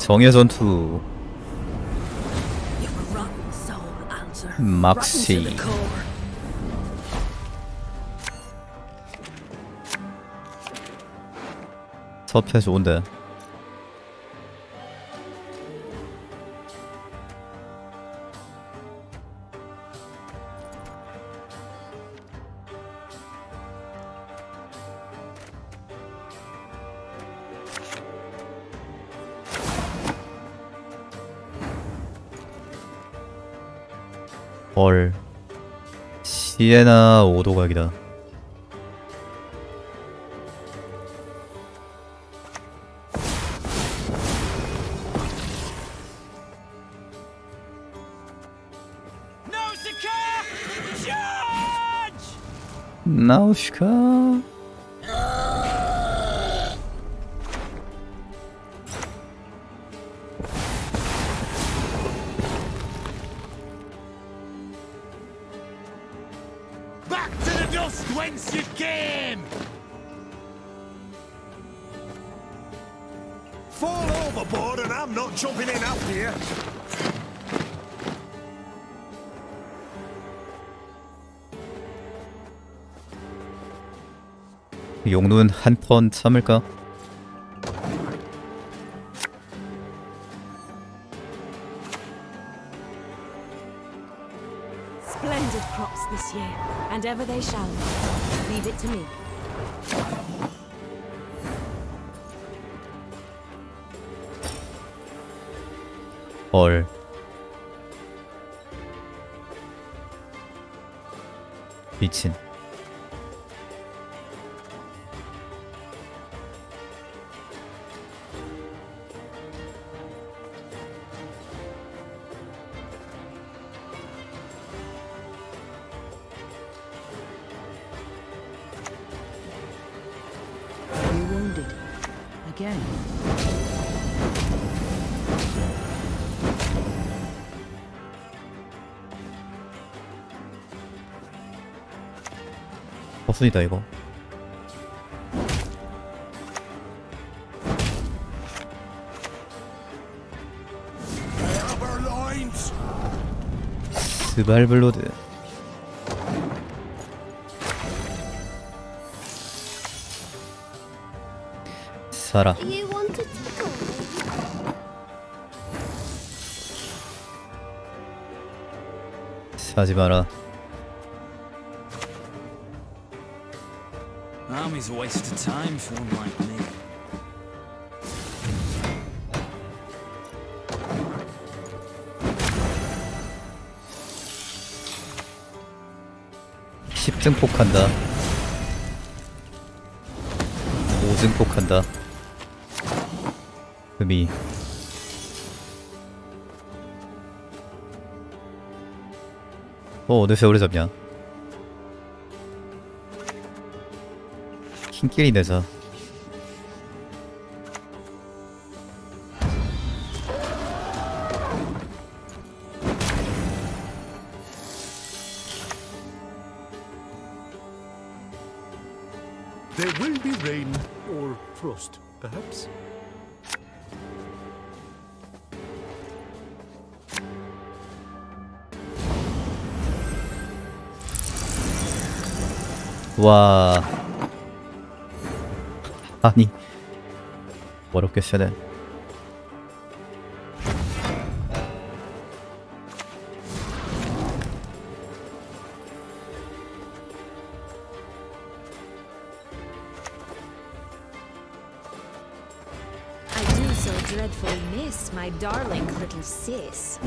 정예 전투 You're a rotten soul, answer. 막시. 서패 좋은데 헐 시에나 오도각이다! 나우시카 Back to the dust whence you came! Fall overboard and I'm not jumping in after you. 용눈 한 턴 참을까? And ever they shall. Leave it to me. 헐. 버스이다 이거. To go. 사지 마라. Army's a waste of time for one like me. 십증 폭한다. 오증 폭한다. 금이. 어, 어느새 오래 잡냐? 킹끼리 내자. There will be rain or frost, perhaps. 와. 아니. 어렵게 쓰네. I do so dreadfully miss my darling little sis.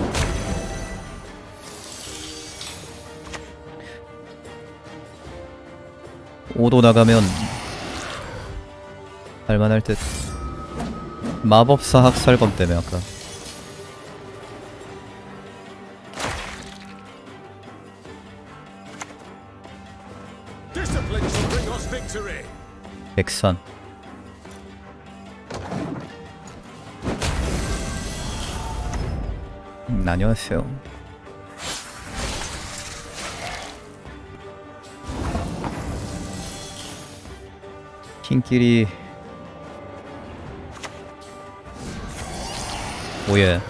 오도 나가면 할만할 듯. 마법사 학살검 때문에 아까. 백산. 음, 안녕하세요. 킹끼리 오예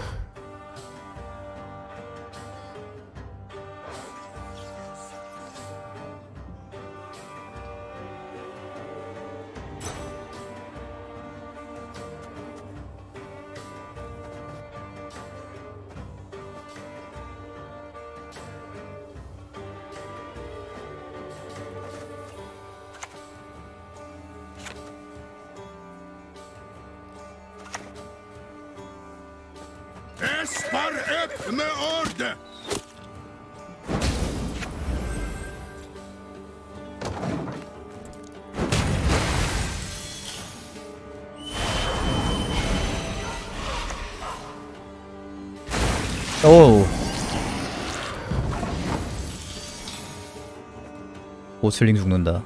오슬링 죽는다.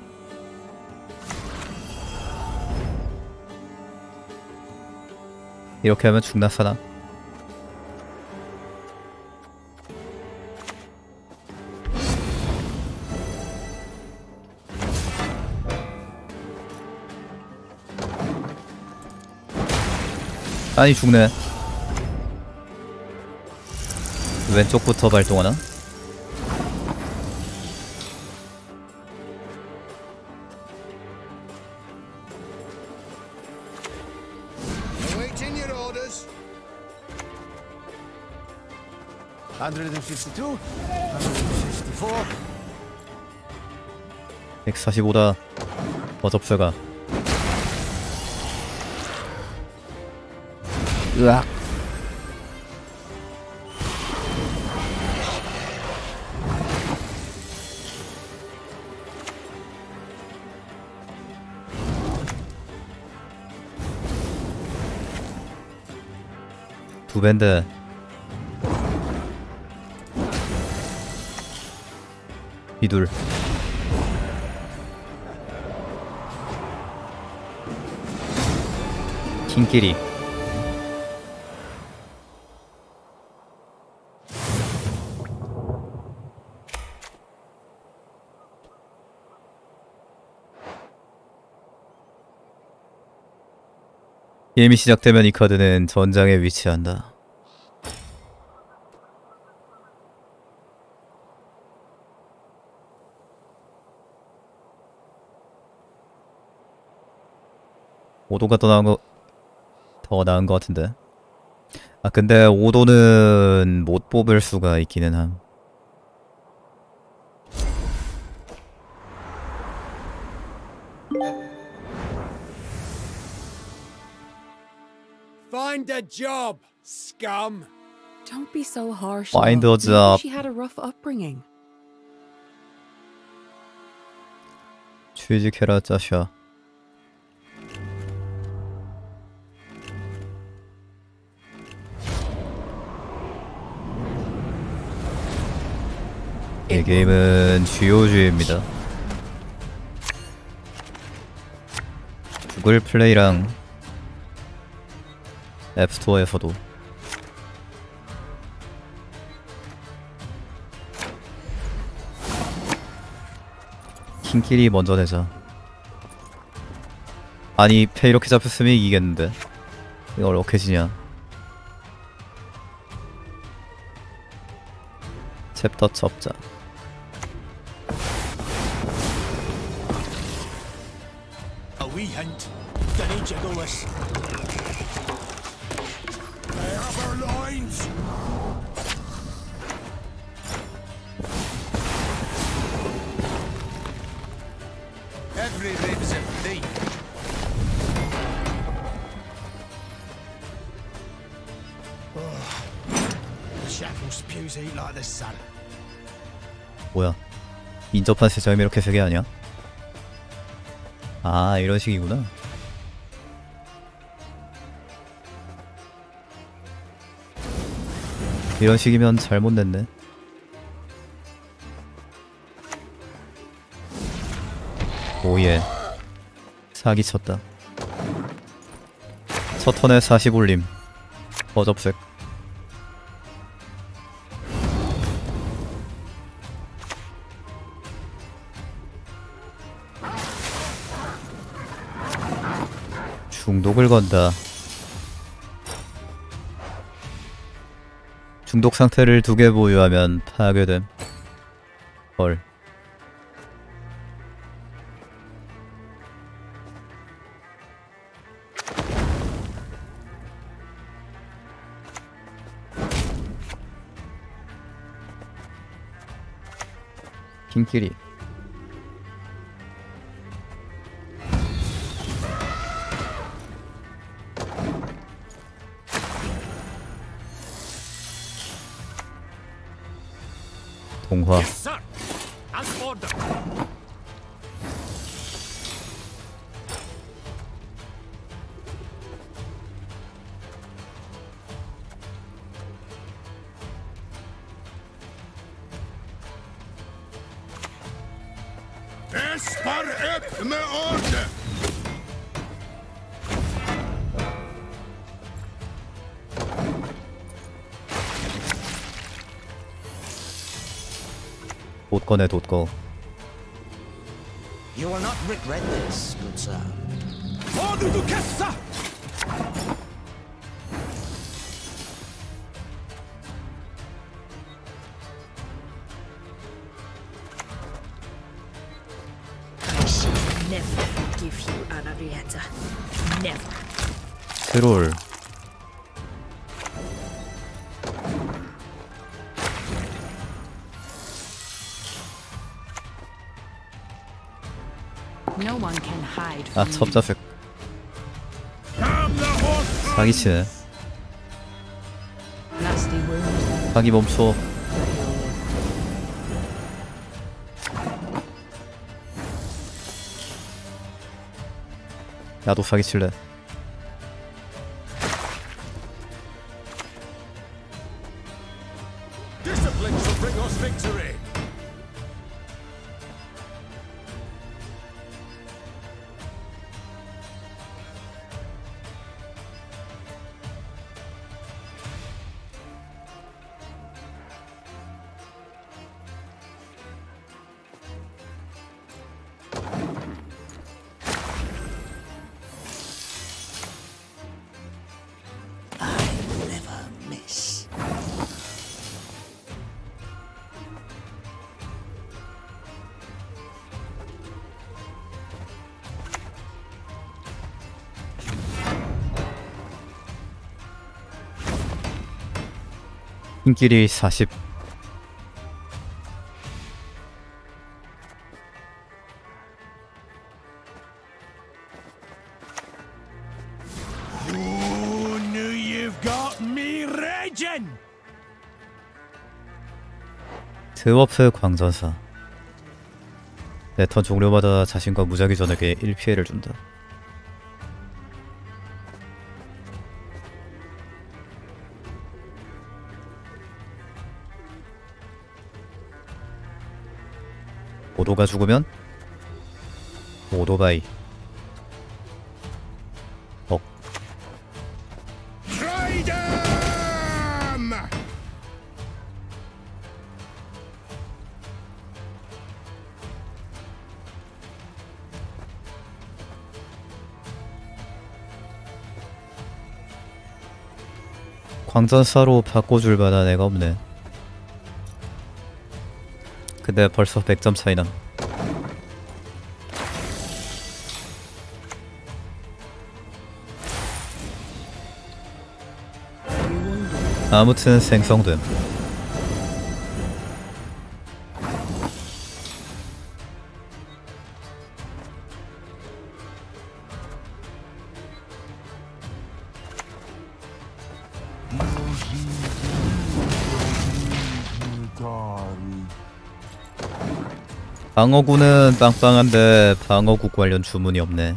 이렇게 하면 죽나 사나 아니 죽네. 왼쪽부터 발동하나? 152, 154. 145다. 어접수가. 으악. 두 밴드. 비둘. 킹끼리. 게임이 시작되면 이 카드는 전장에 위치한다. 오도가 더 나은 거, 더 나은 것 같은데. 아, 근데 오도는 못 뽑을 수가 있기는 함. Find a job, scum. Don't be so harsh. Find love. a Maybe job. She had a rough upbringing. 취직해라, 짜샤. 이 게임은 GOG입니다. 구글 플레이랑 앱스토어에서도 킹끼리 먼저 내자. 아니 패 이렇게 잡혔으면 이기겠는데 이걸 어떻게 지냐 챕터 접자 hint. Dinny jiggle this. They have our lines. Every rib's a free. Oh, the shackle spews heat like the sun. 뭐야 인접한 세점이 이렇게 세개 아니야? 아 이런 식이구나 이런 식이면 잘못 냈네. 오예. 사기쳤다. 첫 턴에 40 올림. 어접색. 중독을 건다. 중독 상태를 두 개 보유하면 파괴됨. 헐. 킹끼리. 동 돛 꺼내 돛 꺼. You will not regret this, good sir. Order to cassa! I shall never forgive you, Anarietta. Never. 트롤. 아 첩자색. 사기치네. 사기 멈춰. 나도 사기칠래 힘길이 40 Who knew you've got me raging? 드워프 광전사 내턴 종료마다 자신과 무작위 전에게 1피해를 준다 오도가 죽으면? 오도바이! 광전사로 바꿔줄 만한 애가 없네 근데 벌써 100점 차이남 아무튼 생성됨 방어구는 빵빵한데 방어구 관련 주문이 없네.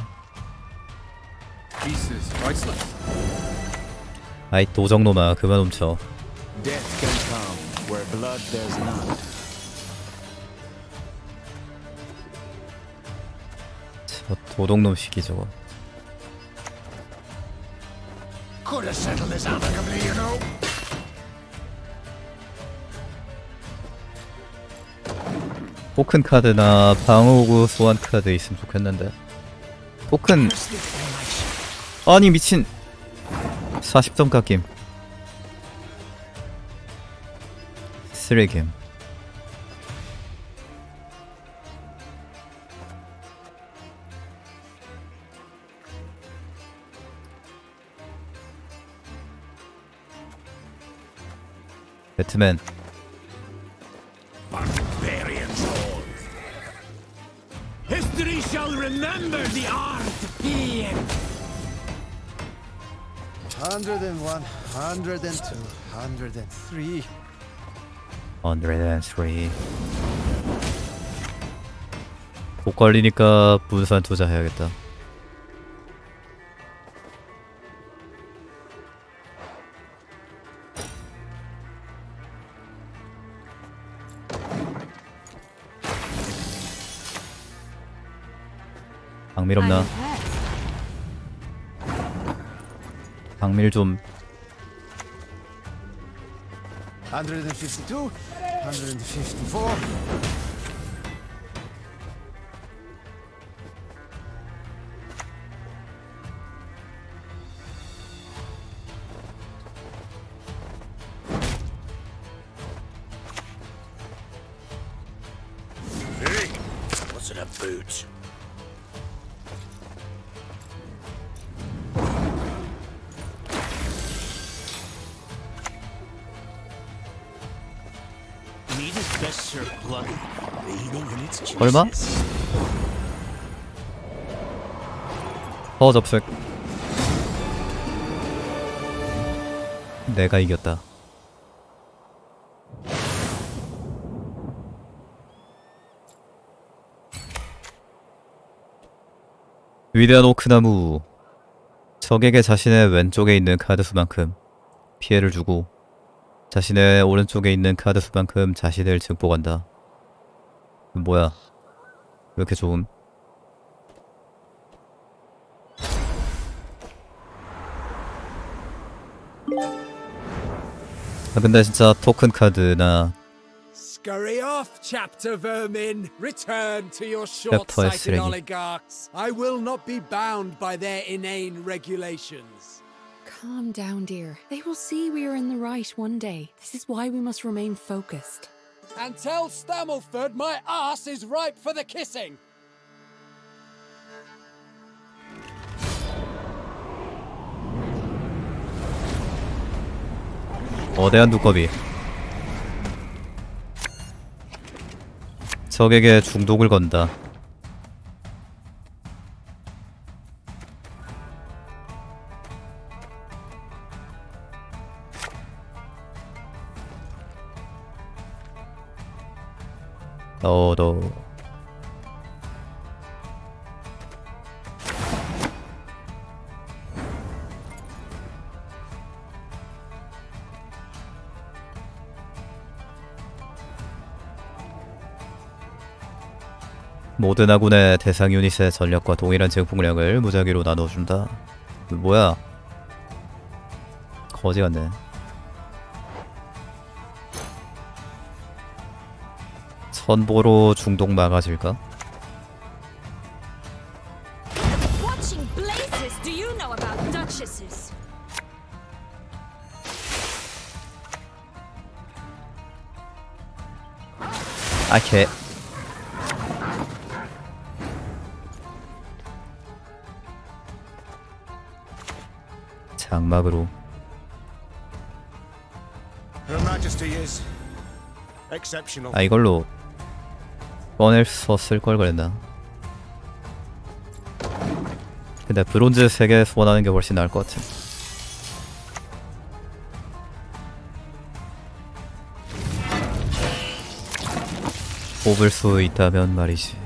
아이 도적놈아 그만 훔쳐. 저 도둑놈 시기 저거 포큰 카드나 방어구 소환 카드 있으면 좋겠는데. 포큰. 아니 미친. 40점 깎임. 쓰레김 배트맨 103. 103 못 걸리니까 분산 투자해야겠다 박밀 없나? 박밀 좀 152, 154. 얼마? 어 접색 내가 이겼다. 위대한 오크나무 적에게 자신의 왼쪽에 있는 카드 수만큼 피해를 주고 자신의 오른쪽에 있는 카드 수만큼 자신을 증폭한다 뭐야 왜 이렇게 좋음 아 근데 진짜 토큰 카드나 Scurry off, chapter vermin. Return to your short-sighted oligarchs. I will not be bound by their inane regulations. Calm down, dear. They will see we are in the right one day. This is why we must remain focused. And tell Stammelford my ass is ripe for the kissing. 거대한 두꺼비 적에게 중독을 건다 너도 모든 아군의 대상 유닛의 전력과 동일한 증폭량을 무작위로 나눠준다. 뭐야? 거지 같네. 선보로 중독 막아질까? Watching blazes, do you know about duchesses? 아, 개. 장막으로 Her Majesty is exceptional. 아 이걸로 꺼내서 쓸걸 그랬나? 근데 브론즈 3개 소원하는 게 훨씬 나을 것 같아. 뽑을 수 있다면 말이지.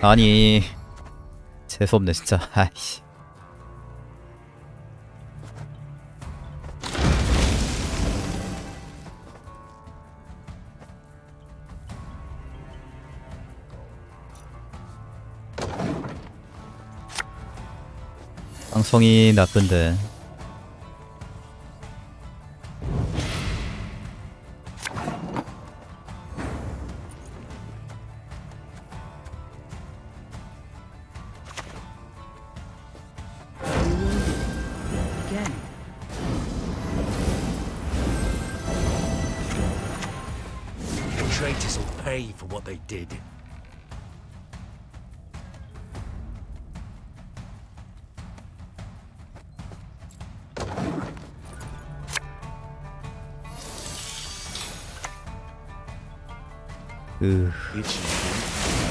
아니 재수없네 진짜. 아이씨 방송이 나쁜데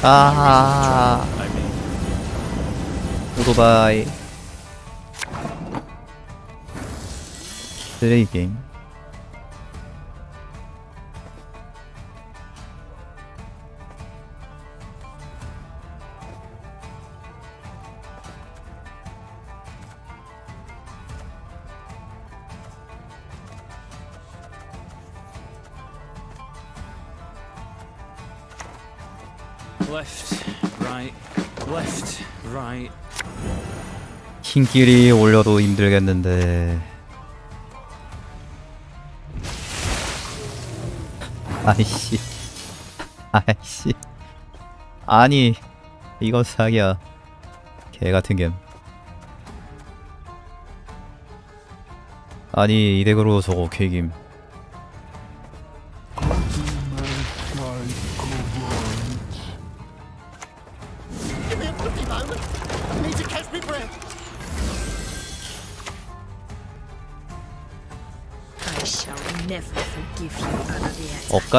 아 오토바이. 쓰레기 게임 흰길이 올려도 힘들겠는데. 아이씨. 아이씨. 아니 이건 사기야. 개같은 겜. 아니 이덱으로 저거 개김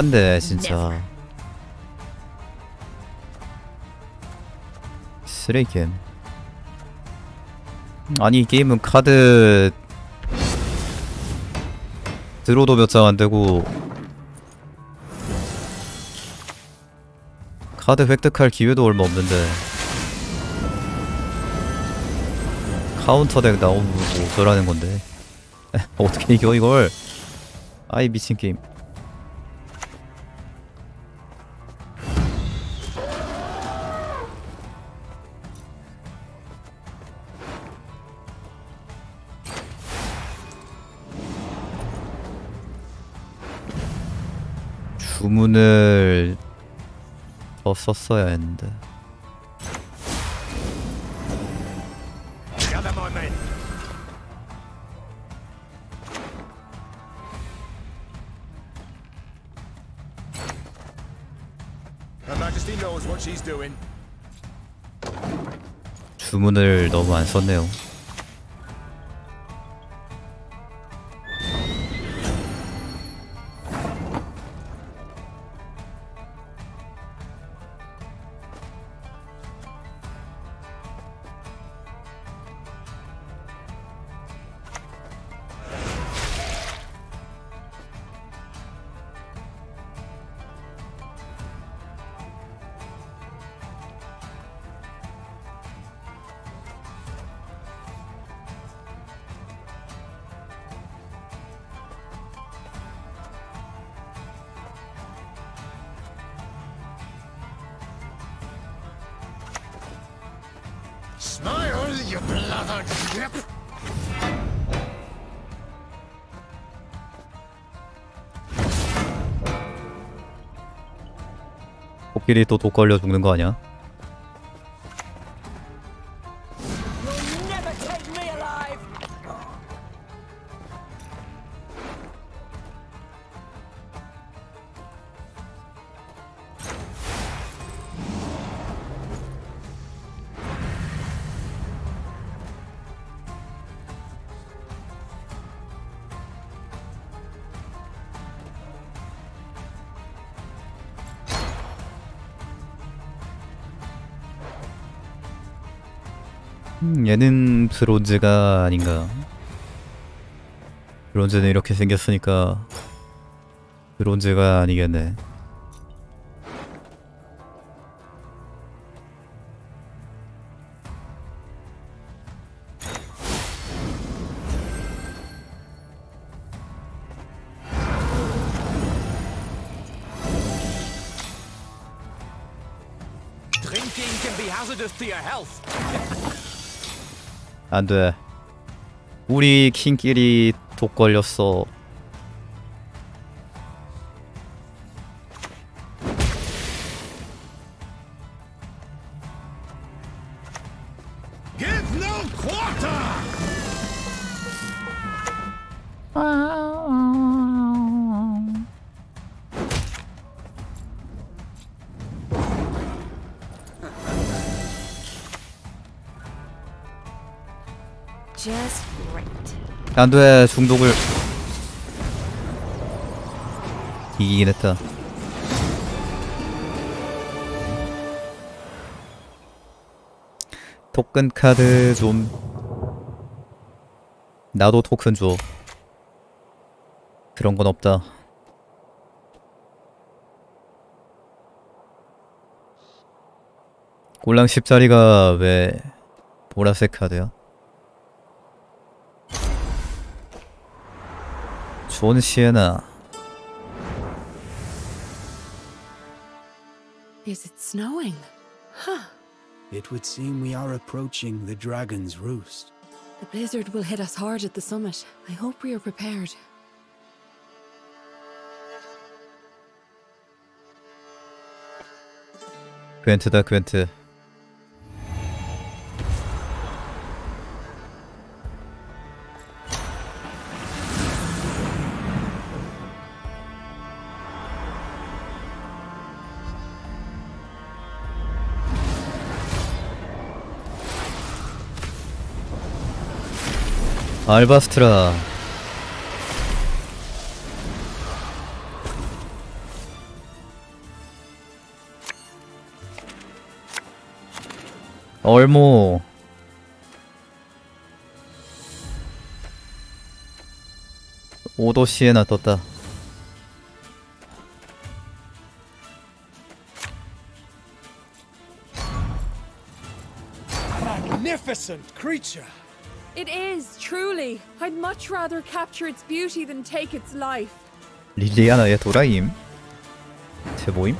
간데 진짜. 쓰레기 게임. 아니 이 게임은 카드 draw도 몇 장 안되고 카드 획득할 기회도 얼마 없는데 카운터 deck 나오면 뭐 어쩌라는 건데. 어떻게 이겨 이걸? 아이 미친 게임 주문을 더 썼어야 했는데. 주문을 너무 안 썼네요 코끼리 또 독 걸려 죽는 거 아니야? 브론즈가 아닌가 브론즈는 이렇게 생겼으니까 브론즈가 아니겠네 Drinking can be hazardous to your health. 안돼. 우리 킹끼리 독 걸렸어 안돼 중독을 이기긴 했다. 토큰 카드 좀. 나도 토큰 줘. 그런 건 없다. 꼴랑 10짜리가 왜 보라색 카드야? Is it snowing? Huh. It would seem we are approaching the dragon's roost. The blizzard will hit us hard at the summit. I hope we are prepared. Könnte da könnte. 알바스트라 얼모 오도시에나 떴다 Magnificent creature! It is, truly. I'd much rather capture its beauty than take its life. 릴리아나의 도라임 제 모임?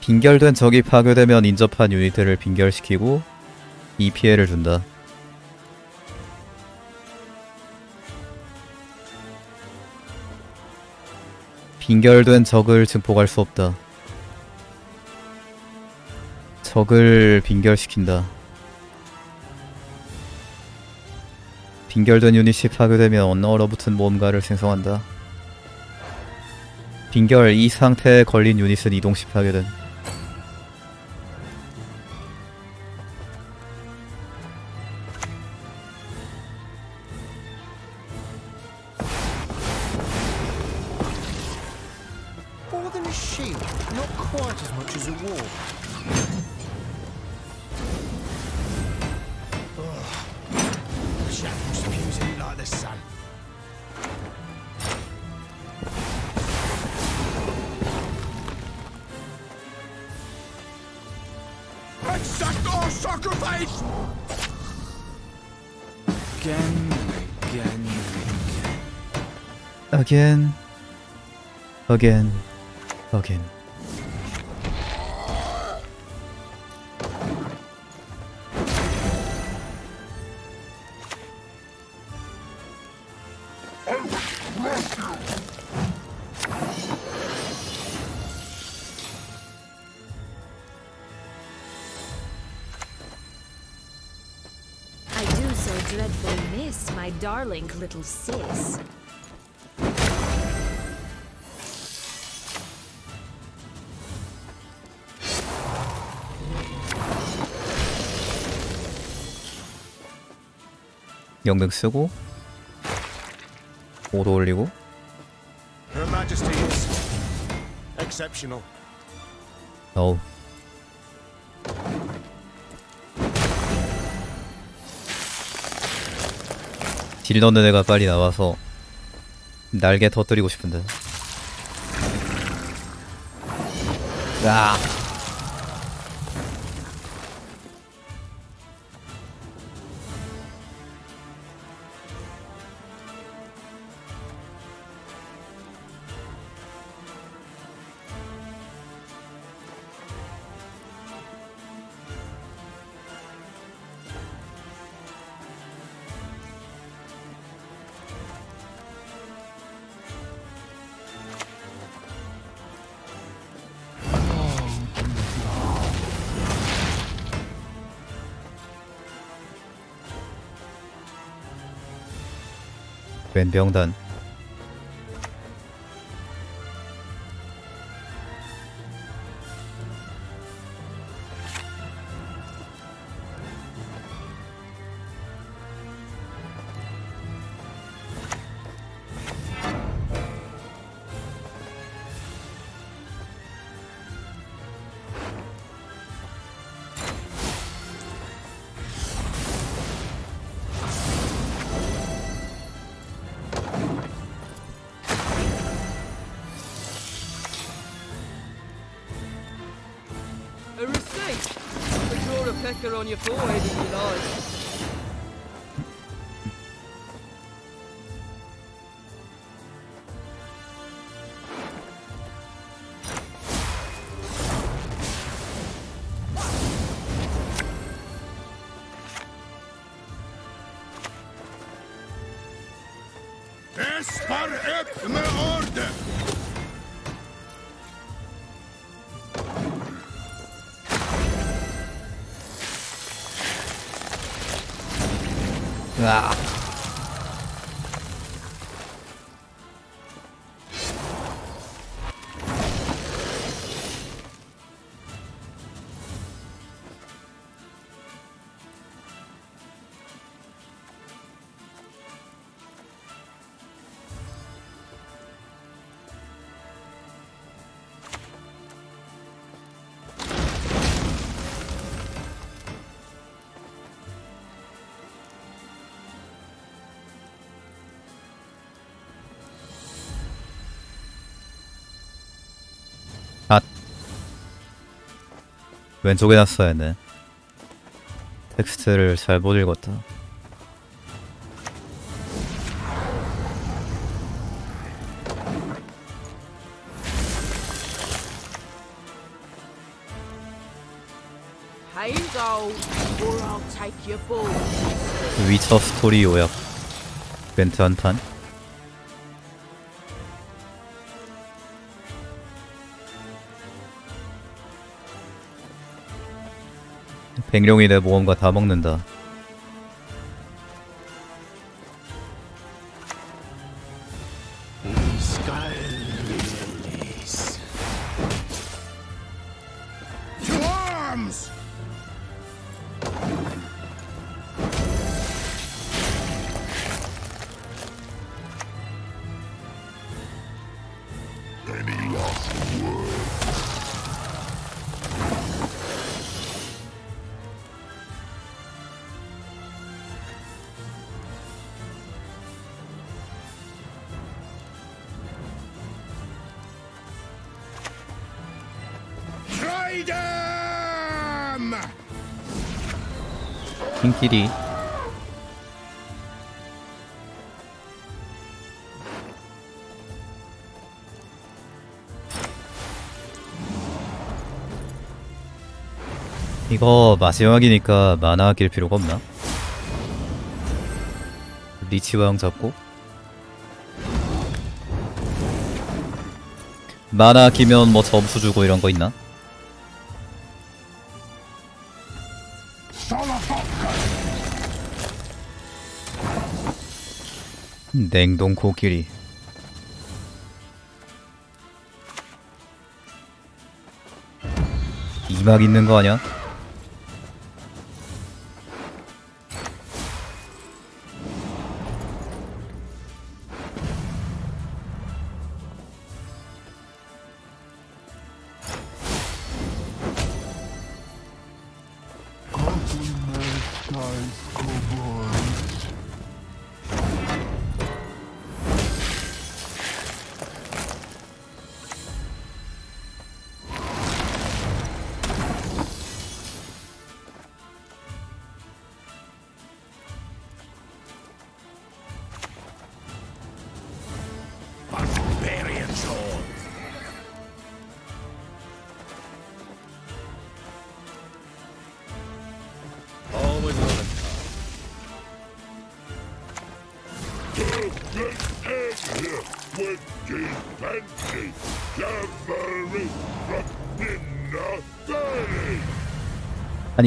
빙결된 적이 파괴되면 인접한 유닛들을 빙결시키고 이 피해를 준다 빙결된 적을 증폭할 수 없다 적을 빙결시킨다 빙결된 유닛이 파괴되면 얼어붙은 뭔가를 생성한다. 빙결 이 상태에 걸린 유닛은 이동시 파괴된 again. again again little I 영능 쓰고 오도 올리고. 어우. 딜 넣는 애가 빨리 나와서 날개 터뜨리고 싶은데. 아 웬 병단 왼쪽에 놨어야 했네. 텍스트를 잘 못 읽었다. 위쳐 스토리 요약. 멘트 한 판. 백룡이 내 모험가 다 먹는다. 이거 마지막이니까 만화 아낄 필요가 없나? 리치왕 잡고 만화 아끼면 뭐 점수 주고 이런 거 있나? 냉동 코끼리 이막 있는 거 아니야?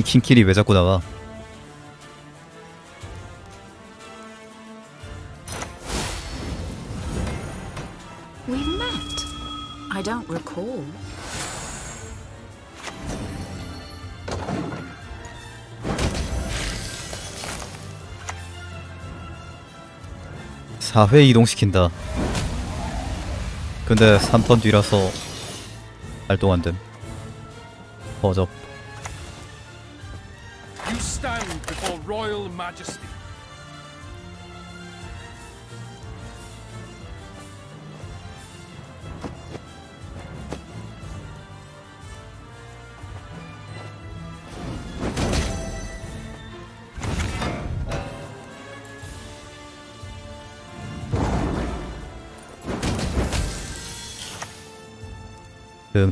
킹킬이 왜 자꾸 나와? We met. I don't recall. 사회 이동시킨다. 근데 3턴 뒤라서 발동 안 됨. 버접.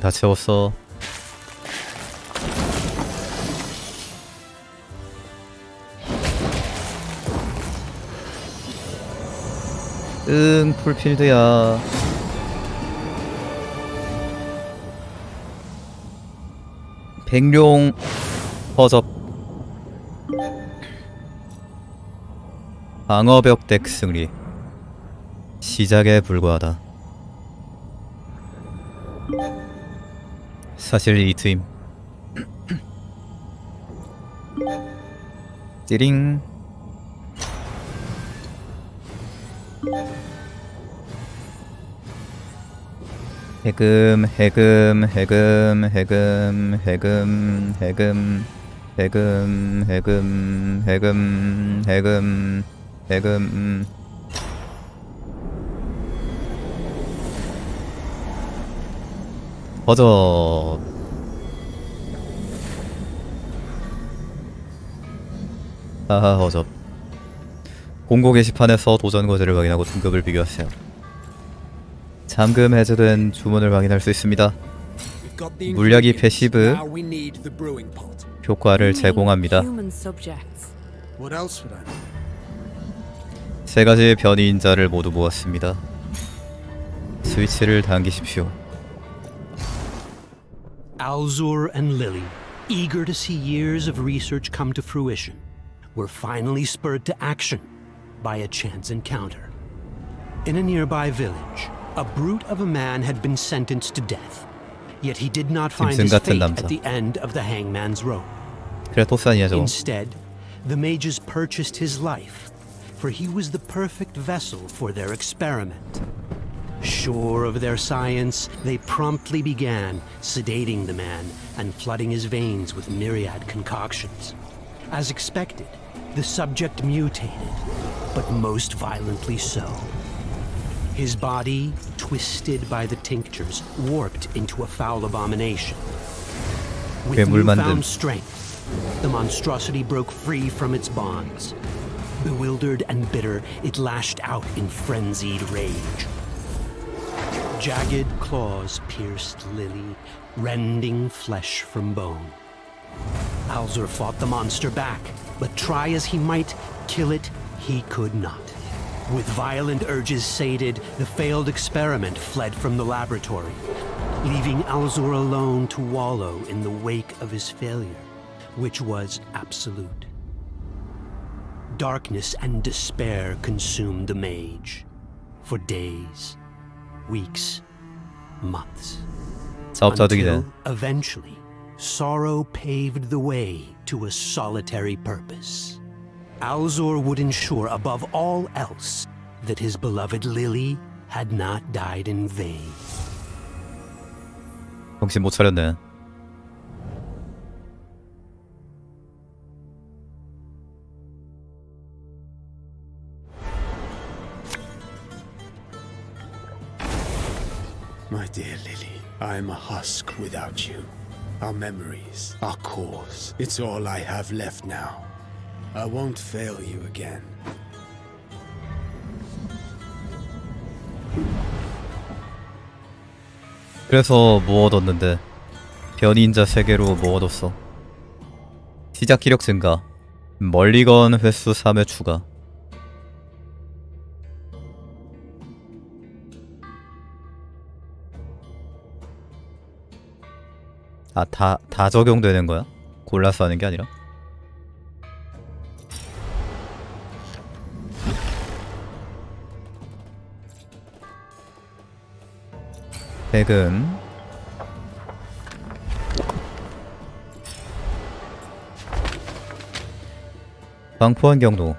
다 채웠어. 응, 풀필드야. 백룡 버접. 방어벽 덱 승리. 시작에 불과하다. 사실 이 트임 띠링 해금 해금 해금 해금 해금 해금 해금 해금 해금 해금 해금 버저 아하 어접 공고 게시판에서 도전 과제를 확인하고 등급을 비교하세요. 잠금 해제된 주문을 확인할 수 있습니다. 물약이 패시브 효과를 제공합니다. 세 가지의 변이인자를 모두 모았습니다. 스위치를 당기십시오. Alzur and Lily, eager to see years of research come to fruition, were finally spurred to action by a chance encounter. In a nearby village, a brute of a man had been sentenced to death, yet he did not find his fate at the end of the hangman's rope. Instead, the mages purchased his life, for he was the perfect vessel for their experiment. Sure of their science, they promptly began sedating the man and flooding his veins with myriad concoctions. As expected, the subject mutated, but most violently so. His body, twisted by the tinctures, warped into a foul abomination. With newfound strength, the monstrosity broke free from its bonds. Bewildered and bitter, it lashed out in frenzied rage. Jagged claws pierced Lily, rending flesh from bone. Alzur fought the monster back, but try as he might, kill it he could not. With violent urges sated, the failed experiment fled from the laboratory, leaving Alzur alone to wallow in the wake of his failure, which was absolute. Darkness and despair consumed the mage for days, weeks, months. 사업자득이 Until, 된 eventually, sorrow paved the way to a solitary purpose. Alzor would ensure above all else that his beloved Lily had not died in vain. 정신 못 차렸네 My dear Lily, I'm a husk without you. Our memories, our cause, it's all I have left now. I won't fail you again. 그래서 뭐 얻었는데 변이인자 3개로 뭐 얻었어 시작 기력 증가 멀리건 횟수 3회 추가 아, 다, 다 적용되는 거야? 골라서 하는 게 아니라? 백은 방포한 경로